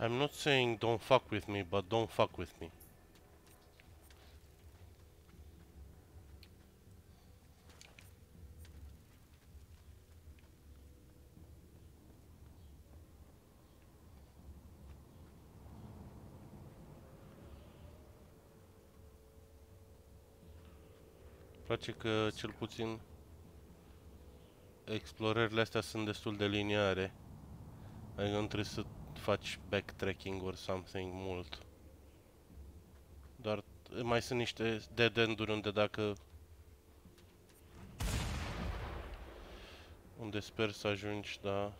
I'm not saying don't fuck with me, but don't fuck with me. place că cel puțin explorările astea sunt destul de lineare. Adică nu trebuie să faci backtracking or something mult. Doar mai sunt niște dead end-uri unde dacă... Unde sper să ajungi, da...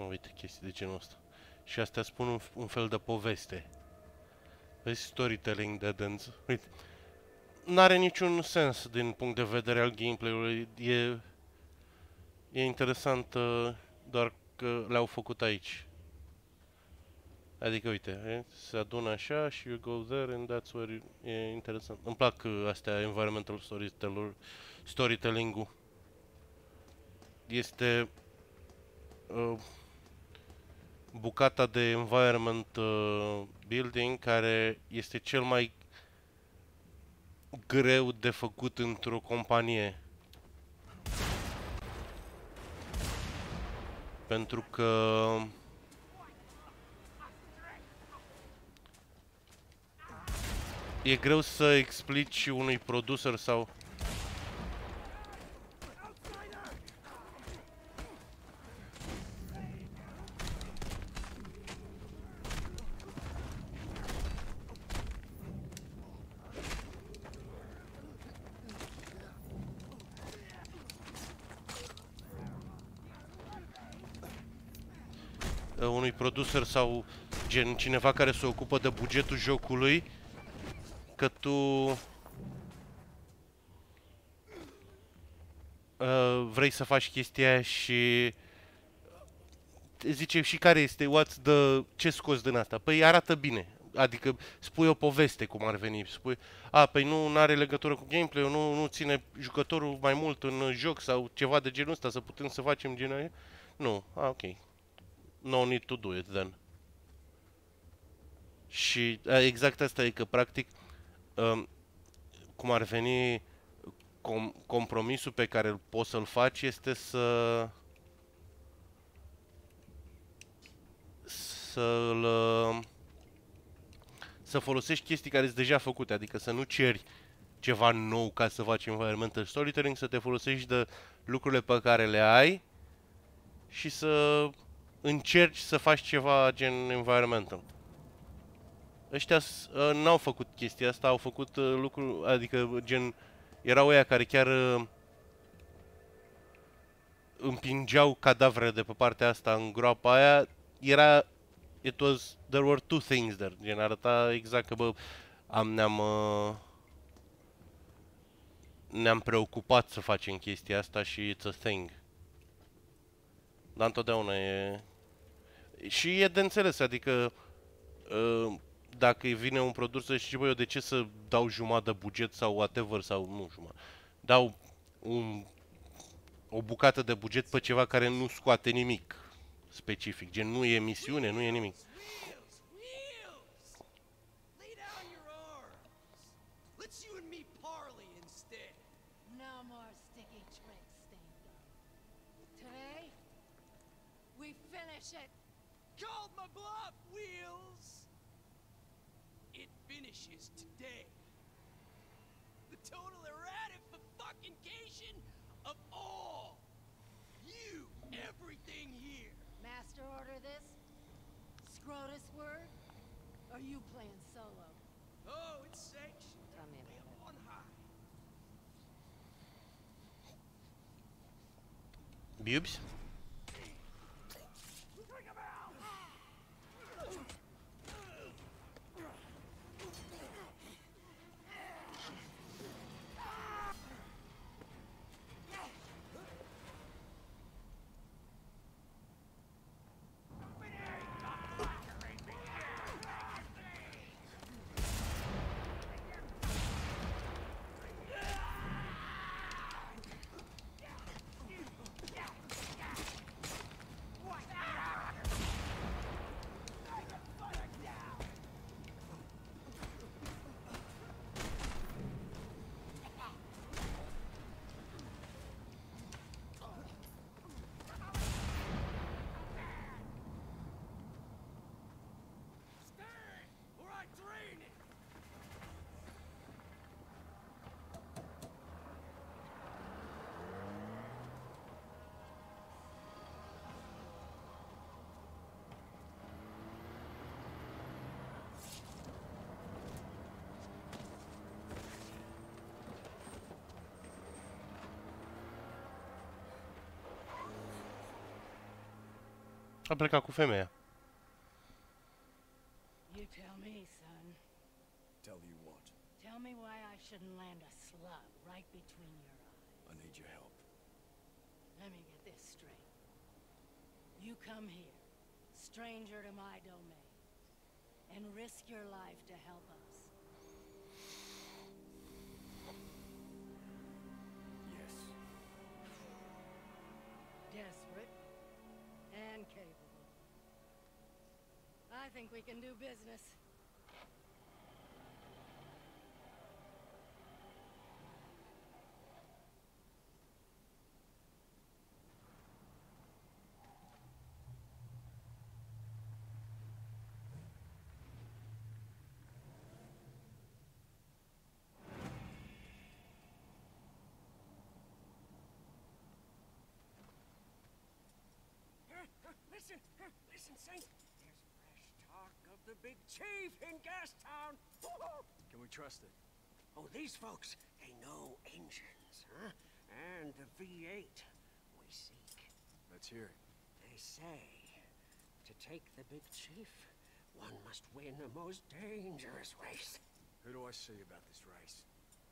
Mă, uite chestii de genul ăsta. Și astea spun un, un fel de poveste. Vezi storytelling dead ends. Uite. N-are niciun sens din punct de vedere al gameplay-ului. E, e interesant uh, doar că le-au făcut aici. Adică, uite, e, se adună așa și you go there and that's where you, e interesant. Îmi plac uh, astea, environmental storyteller, storytelling-ul. Este uh, bucata de environment uh, building care este cel mai greu de făcut într-o companie. Pentru că e greu să explici unui producer sau uh, unui producer sau gen cineva care se ocupă de bugetul jocului că tu uh, vrei să faci chestia aia și zice și care este, what's the, ce scoți din asta? Păi arată bine, adică spui o poveste cum ar veni, spui, a, păi nu are legătură cu gameplay nu, nu ține jucătorul mai mult în joc sau ceva de genul ăsta, să putem să facem gen aia? Nu, a, ok. No need to do it then. Și a, exact asta e că practic um, cum ar veni com compromisul pe care îl poți să-l faci este să să-l... uh, Să folosești chestii care sunt deja făcute, adică să nu ceri ceva nou ca să faci environmental storytelling, să te folosești de lucrurile pe care le ai și să încerci să faci ceva gen environmental. Ăștia s- uh, n-au făcut chestia asta, au făcut uh, lucruri, adică gen erau ăia care chiar uh, împingeau cadavre de pe partea asta în groapa aia, era it was there were two things there, gen arăta exact că bă am ne-am uh, ne-am preocupat să facem chestia asta și it's a thing. Dar întotdeauna e și e de înțeles, adică uh, dacă îi vine un produs să zici, băi, eu de ce să dau jumătate de buget sau whatever, sau nu jumătate, dau un, o bucată de buget pe ceva care nu scoate nimic specific, gen nu e misiune, nu e nimic. This? Scrotus word? Are you playing solo? Oh, it's sanctioned. Tell me about up on high. Biubs? Stand, or I drain it. A plecat cu femeia. You tell me, son. Tell you what? Tell me why I shouldn't land a slug right between your eyes. I need your help. Let me get this straight. You come here, stranger to my domain, and risk your life to help us. I think we can do business. Listen, listen, Saint. There's fresh talk of the big chief in Gastown. Can we trust it? Oh, these folks, they know engines, huh? And the V8 we seek. Let's hear it. They say to take the big chief, one must win a most dangerous race. Who do I see about this race?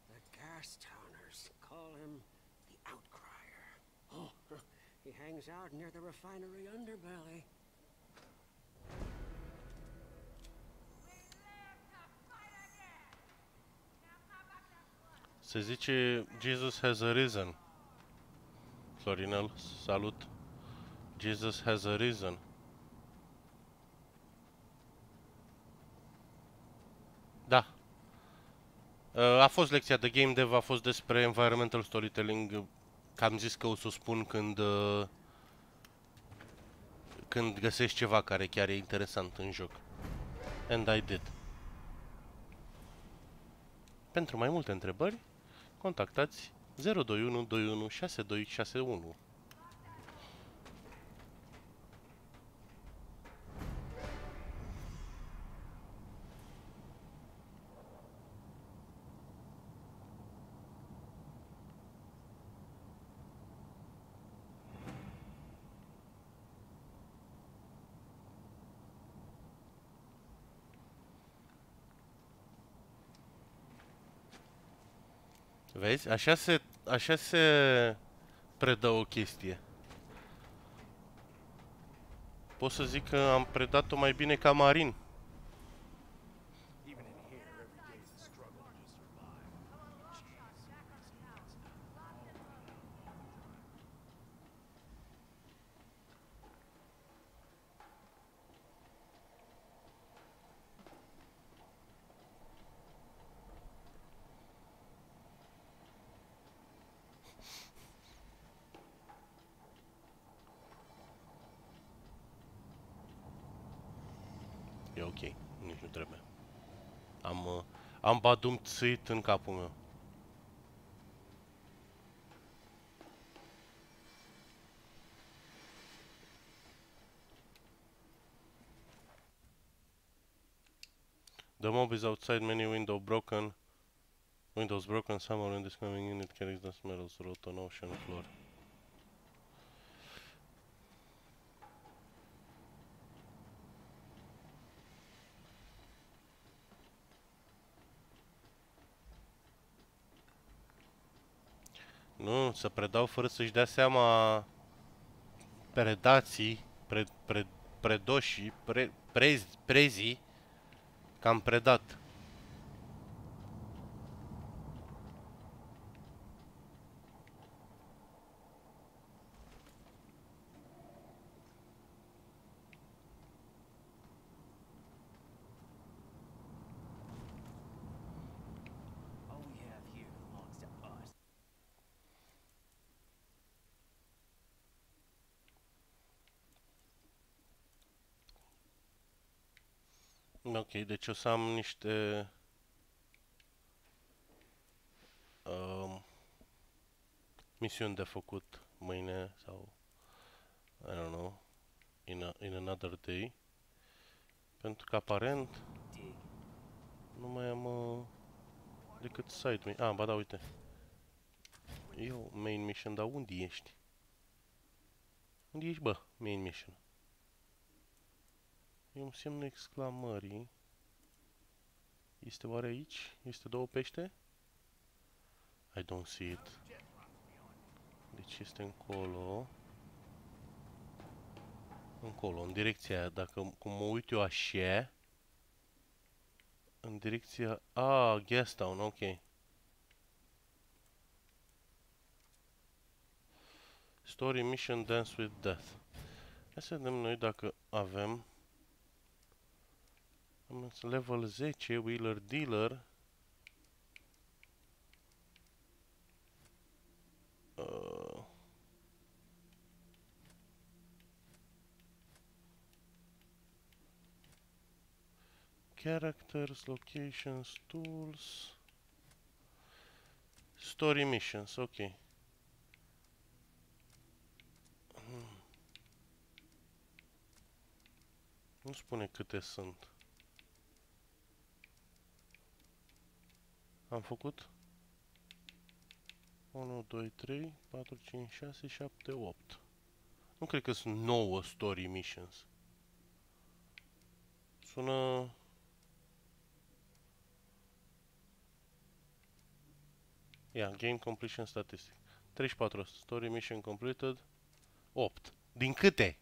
The Gastowners call him the Outcrier. Oh, he hangs out near the refinery underbelly. Se zice Jesus has arisen. Florinel, salut. Jesus has arisen. Da. Uh, A fost lecția de game dev, a fost despre environmental storytelling. Că am zis că o să o spun când uh, când găsești ceva care chiar e interesant în joc. And I did. Pentru mai multe întrebări, contactați 021 21 6261. Vezi? Așa se, așa se predă o chestie. Pot să zic că am predat-o mai bine ca Marin. În capul meu. The mob is outside, many window broken. Windows broken, someone in this coming unit carries the metals wrote on ocean floor. Nu, să predau fără să-și dea seama predații, pre, pre, predoșii, pre, prezi, prezii că am predat. All we have here belongs to us. Ok, deci o să am niște... Um, misiuni de făcut mâine sau... I don't know. In, a, in another day. Pentru că aparent Dig. nu mai am uh, decât side mi Ah, ba da, uite. Eu, main mission, dar unde ești? Unde ești, bă, main mission? E un semn exclamării. Este oare aici? Este două pește? I don't see it. Deci este încolo. Încolo, în direcția aia. Dacă cum mă uit eu așa... În direcția... Ah, Gastown, ok. Story Mission Dance with Death. Hai să vedem noi dacă avem... Am înțeles, level 10, Wheeler Dealer. Uh. Characters, locations, tools. Story missions, ok. Hmm. Nu spune câte sunt. Am făcut 1, 2, 3, 4, 5, 6, 7, 8. Nu cred că sunt 9 story missions. Sună... Ia, game completion statistic. 34 story mission completed. 8. Din câte?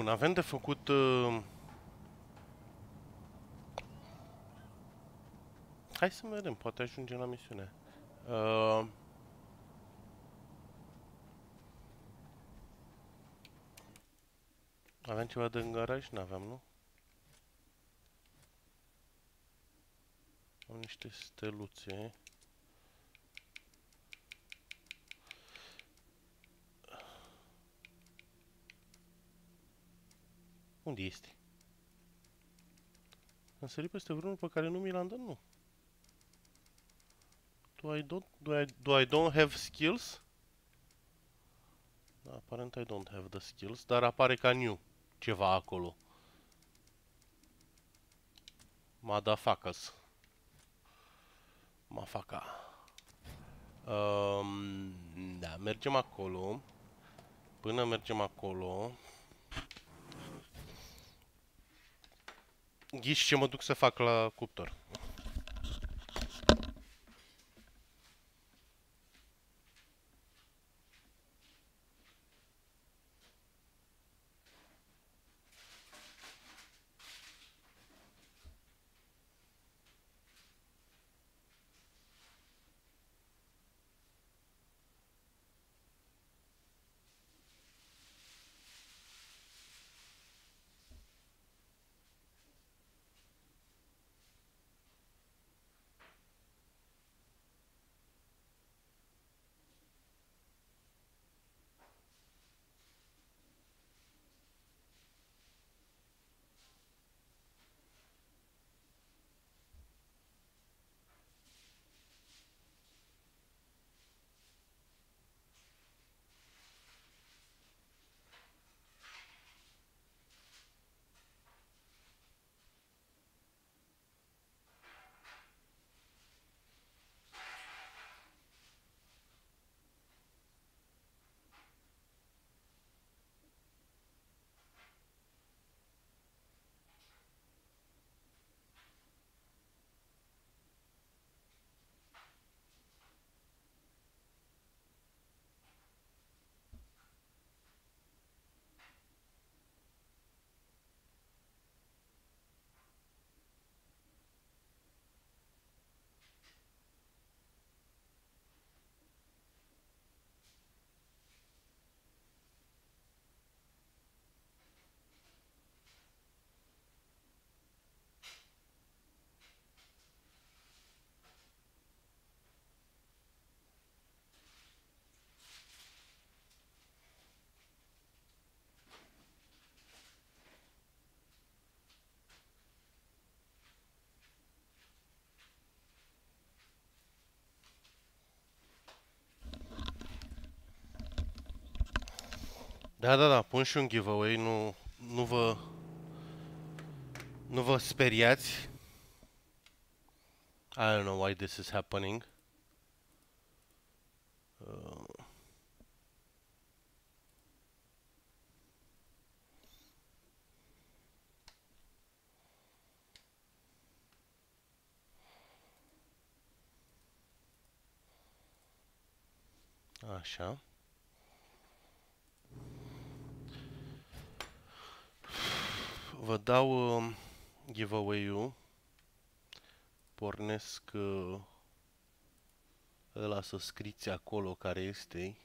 Bun, avem de făcut... Uh... Hai să vedem, poate ajungem la misiune. Uh... Aveam ceva de în garaj? N-aveam, nu? Am niște steluțe. Unde este? Am sărit peste vreunul pe care nu mi l-am dat? Nu. Do I don't, do I, do I don't have skills? Da, aparent I don't have the skills, dar apare ca new ceva acolo. Motherfuckers. Mafaca. Um, da, mergem acolo. Până mergem acolo... Ghiși ce mă duc să fac la cuptor. Da, da, da, pun și un giveaway, nu, nu vă... Nu vă speriați. I don't know why this is happening. Uh, Așa. Vă dau uh, giveaway-ul. Pornesc uh, ăla să scriți acolo care este.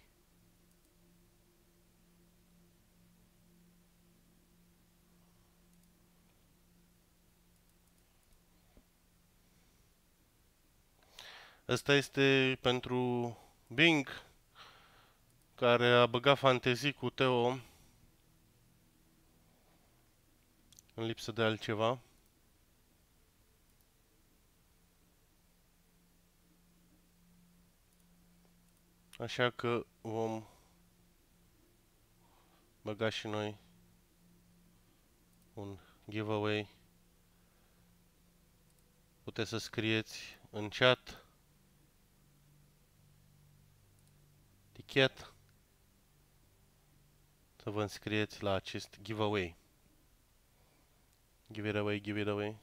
Asta este pentru Bing, care a băgat fantezii cu Teo în lipsă de altceva. Așa că vom băga și noi un giveaway. Puteți să scrieți în chat tichet să vă înscrieți la acest giveaway. Give it away, give it away.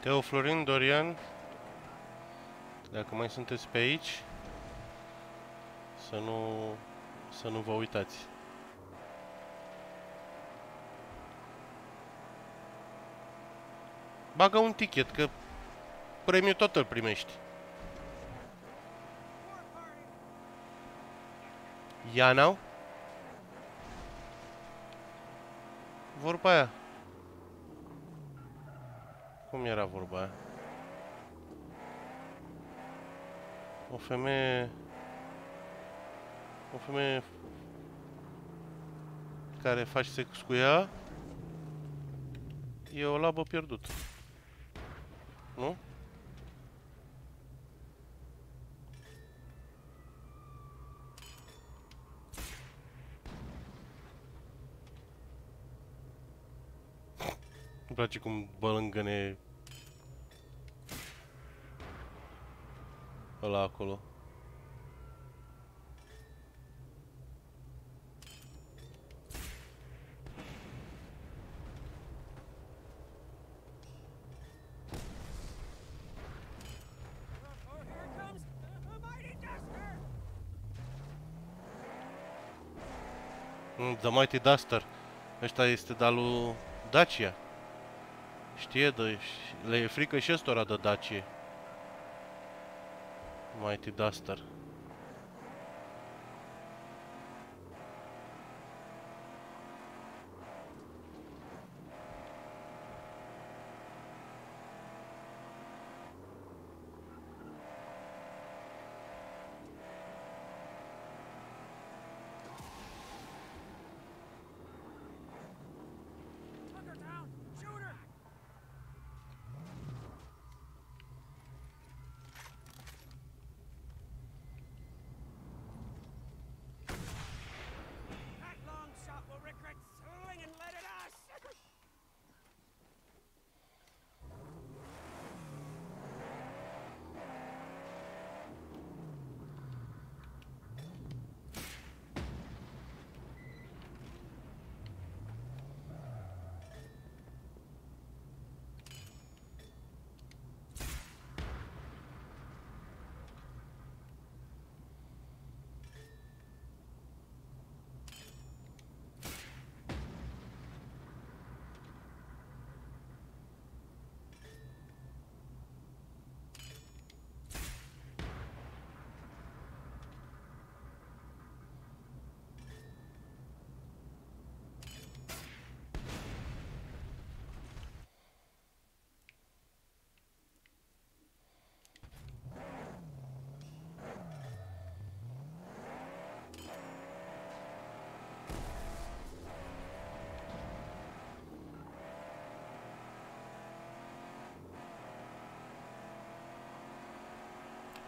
Teo Florin, Dorian, dacă mai sunteți pe aici, să nu, să nu vă uitați. Bagă un ticket, că premiul tot îl primești. Ianau? Vorba aia. Cum era vorba aia? O femeie... O femeie... Care faci sex cu ea... E o labă pierdută. Nu? Îmi place cum bălângăne ăla acolo. Oh, here it comes! A mighty duster! Mm, The Mighty Duster. Ăsta este de lui Dacia. Știe, de, le e frică și ăstora de Dacia. Mighty Duster.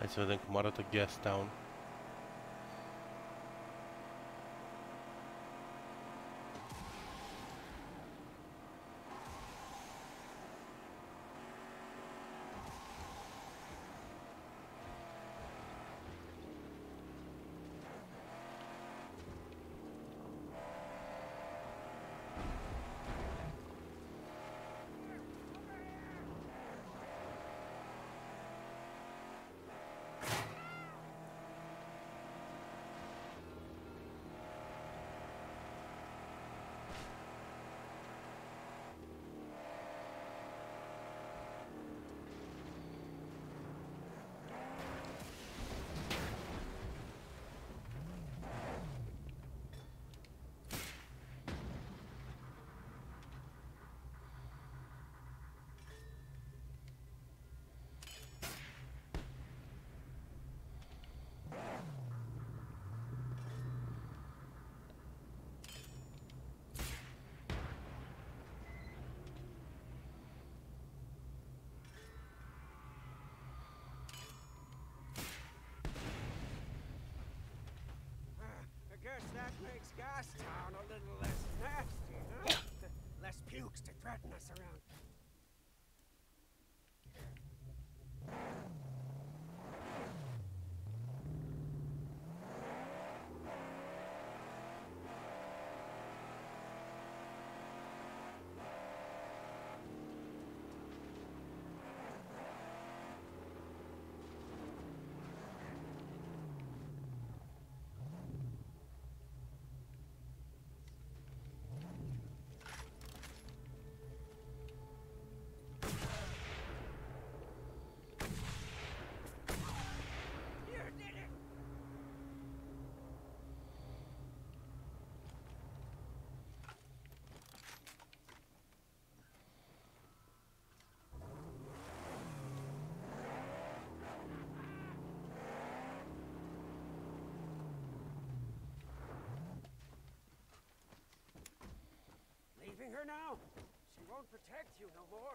Hai să vedem cum arată Gas Town. Makes Gastown a little less nasty, huh? less pukes to threaten us around. Her now. She won't protect you no more.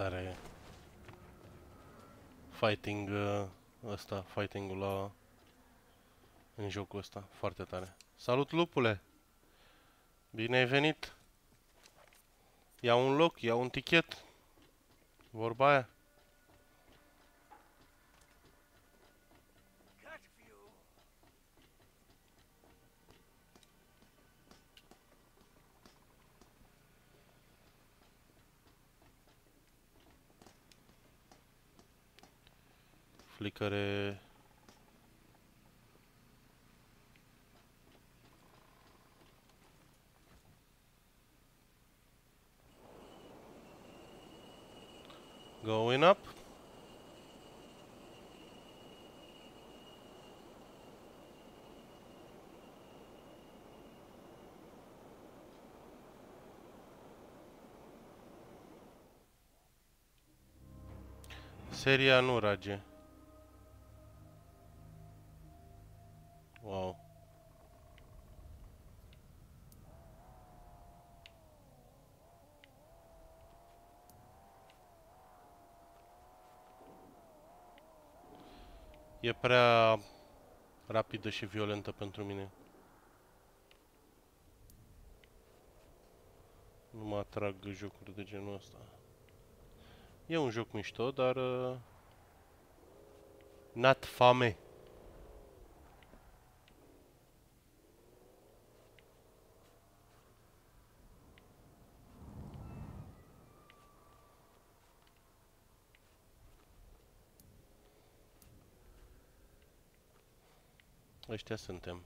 Tare fighting uh, ăsta, fighting-ul la în jocul ăsta, foarte tare. Salut lupule! Bine ai venit! Ia un loc, ia un tichet. Vorba aia. Flicăre... Going up. Seria nu rage. E prea rapidă și violentă pentru mine. Nu mă atrag jocuri de genul ăsta. E un joc mișto, dar... Uh, not fame. Ăștia suntem.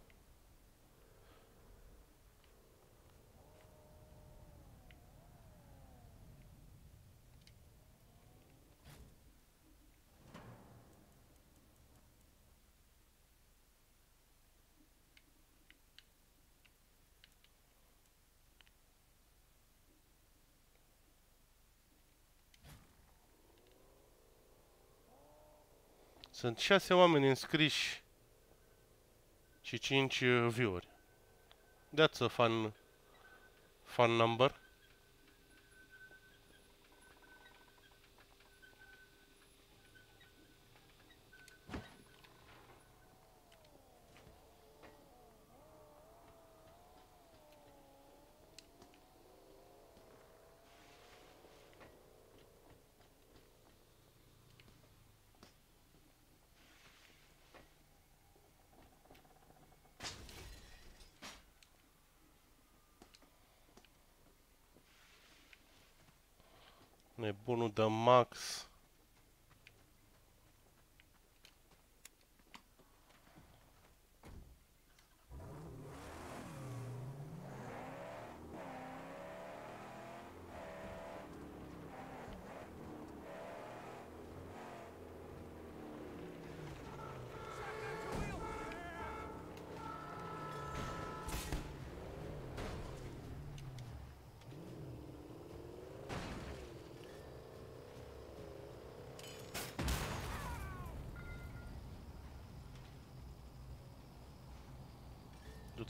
Sunt șase oameni înscriși și 5 uh, view-uri. That's a fun, fun number. Nebunul de Max.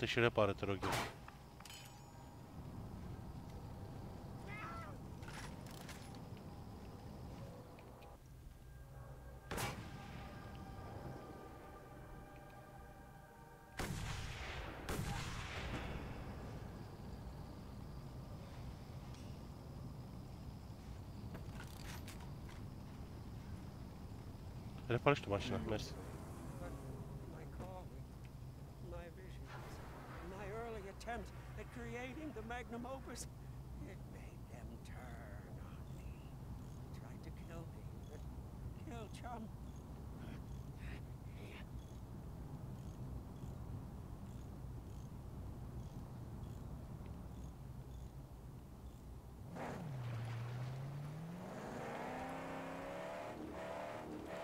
Du-te și repară, te rog eu. Repară și tu mașina, mersi. was. It made them turn on me. Tried to kill me, kill Chum.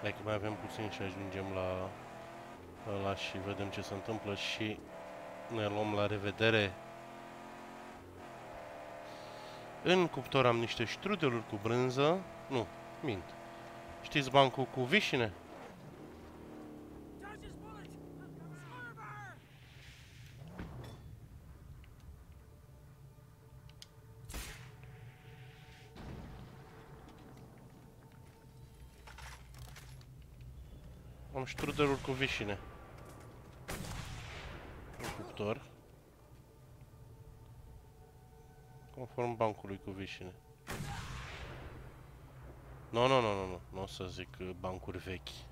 Dacă mai avem puțin și ajungem la ăla și vedem ce se întâmplă și ne luăm la revedere. În cuptor am niște strudeluri cu brânză. Nu, mint. Știți bancul cu vișine? Dodge his bullet! Swerver! Am strudeluri cu vișine. În cuptor. Conform bancului cu vișine. Nu, nu, nu, nu, nu. Nu o să zic uh, bancuri vechi.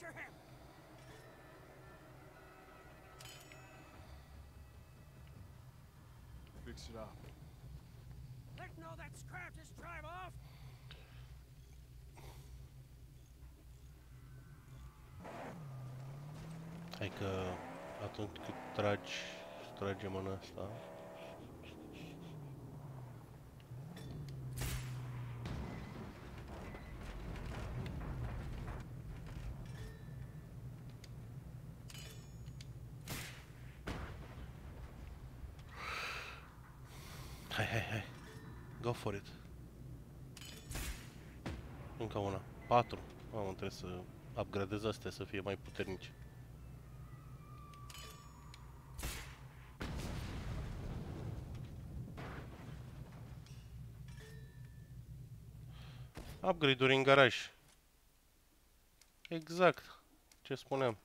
Clincher him! Fix it up. Letting all that scrap just drive off? Hai că atunci cât tragi, tragem în asta. For it. Încă una. 4. Mamă, trebuie să upgradez astea să fie mai puternice. Upgrade-uri în garaj. Exact. Ce spuneam.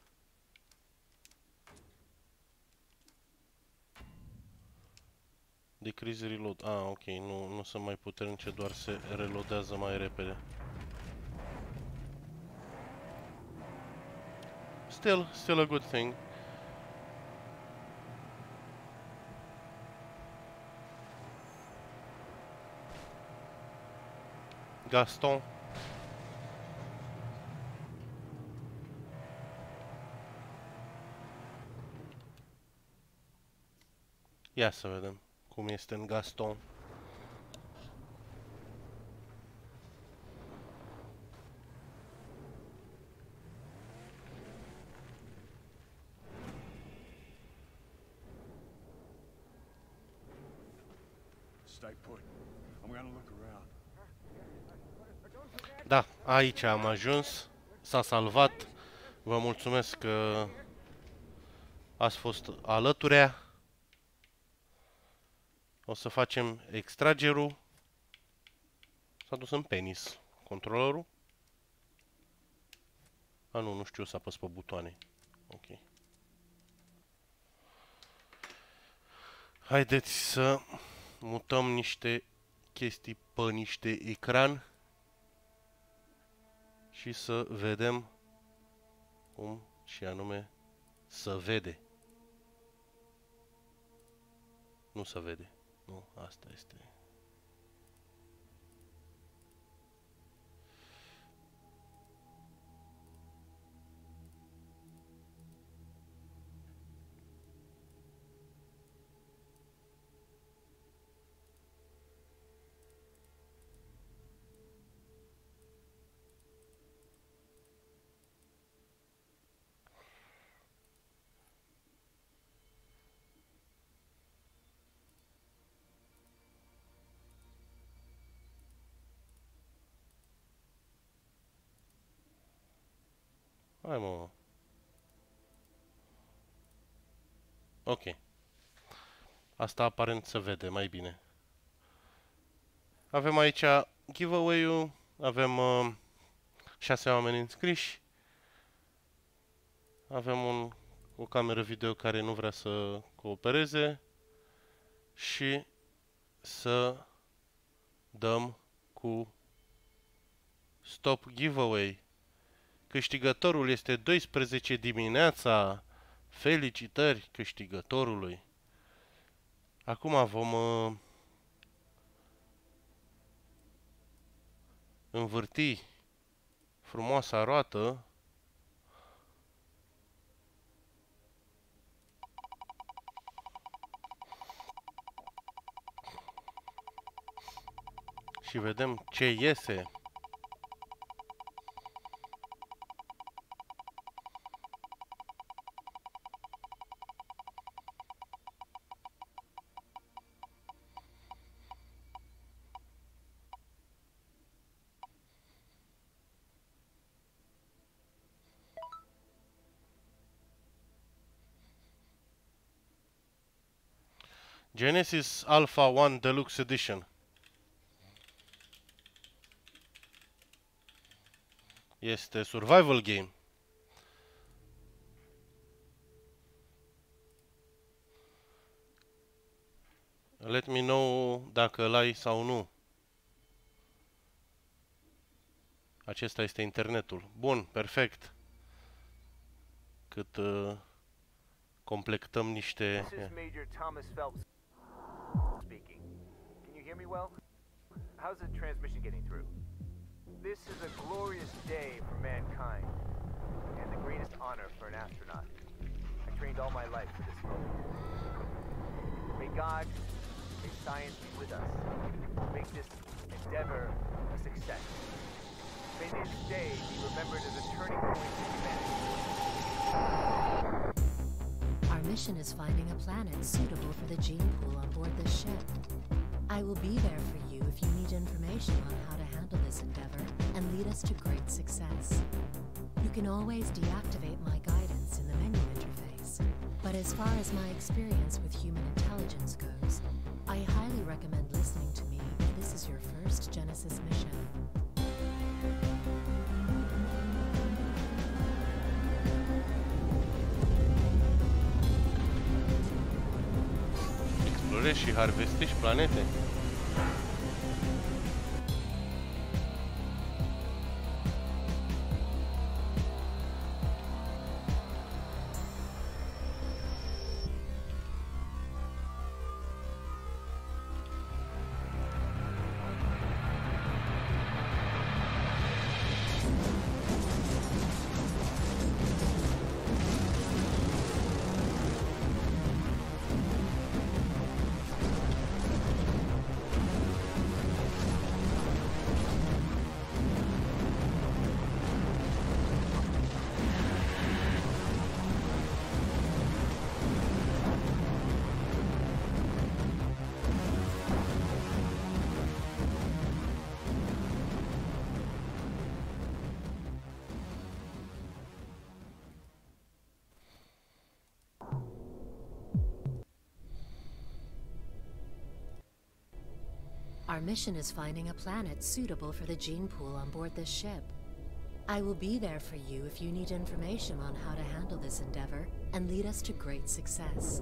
Decrease reload. Ah, ok. Nu, nu sunt mai puternice, doar se reloadează mai repede. Still, still a good thing. Gaston. Ia să vedem cum este în Gaston. Stay put. I'm gonna look around. Da, aici am ajuns. S-a salvat. Vă mulțumesc că ați fost alăturea. O să facem extragerul. S-a dus în penis controlerul. A, nu, nu știu să apăs pe butoane. Ok. Haideți să mutăm niște chestii pe niște ecran și să vedem cum și anume să vede. Nu să vede. Nu, asta este. Hai mă. Ok. Asta aparent se vede mai bine. Avem aici giveaway-ul, avem uh, 6 oameni înscriși, avem un, o cameră video care nu vrea să coopereze și să dăm cu stop giveaway. Câștigătorul este 12 dimineața. Felicitări câștigătorului. Acum vom uh, învârti frumoasa roată și vedem ce iese. Genesis Alpha 1 Deluxe Edition. Este survival game. Let me know dacă îl ai sau nu. Acesta este internetul. Bun, perfect. Cât uh, completăm niște... This is Major Thomas Phelps speaking. Can you hear me well? How's the transmission getting through? This is a glorious day for mankind, and the greatest honor for an astronaut. I trained all my life for this moment. May God, may science be with us. Make this endeavor a success. May this day be remembered as a turning point in humanity. Mission is finding a planet suitable for the gene pool on board this ship. I will be there for you if you need information on how to handle this endeavor and lead us to great success. You can always deactivate my guidance in the menu interface, but as far as my experience with human intelligence goes, I highly recommend listening to me if this is your first Genesis mission. Și harvestești planete. Our mission is finding a planet suitable for the gene pool on board this ship. I will be there for you if you need information on how to handle this endeavor and lead us to great success.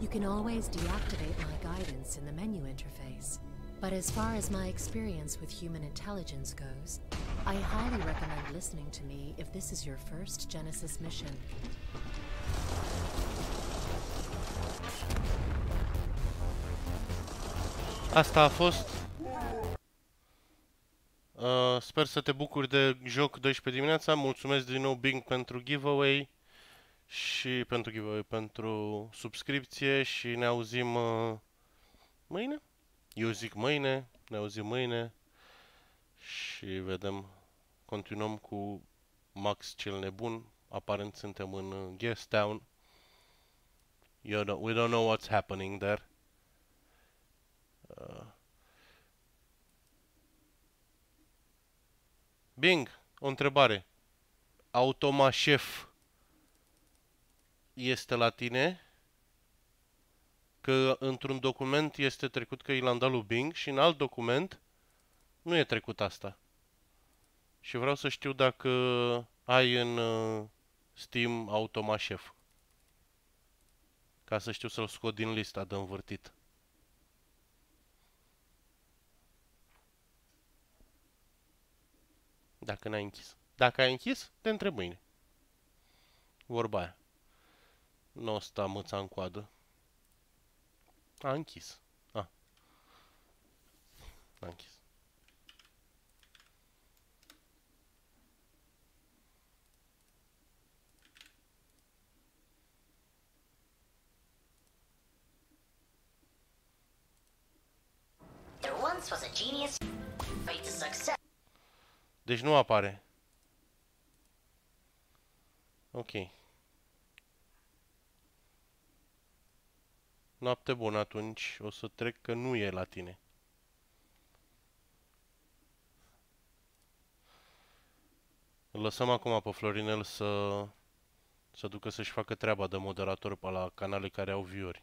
You can always deactivate my guidance in the menu interface, but as far as my experience with human intelligence goes, I highly recommend listening to me if this is your first Genesis mission. Asta a fost. Uh, sper să te bucuri de joc 12 dimineața. Mulțumesc din nou Bing pentru giveaway și pentru giveaway, pentru subscripție și ne auzim uh, mâine. Eu zic mâine, ne auzim mâine și vedem, continuăm cu Max cel nebun. Aparent suntem în uh, Guest Town. You don't, we don't know what's happening there. Uh, Bing, o întrebare. Automa șef este la tine? Că într-un document este trecut că i l-am dat lui Bing și în alt document nu e trecut asta. Și vreau să știu dacă ai în uh, Steam Automa șef. Ca să știu să-l scot din lista de învârtit. Dacă n-ai închis. Dacă ai închis, te întreb mâine. Vorba aia. Nu o sta mâța în coadă. A închis. A. A închis. There once was a genius great success. Deci nu apare. Ok. Noapte bună atunci. O să trec că nu e la tine. Îl lăsăm acum pe Florinel să, să ducă să-și facă treaba de moderator pe la canale care au viori.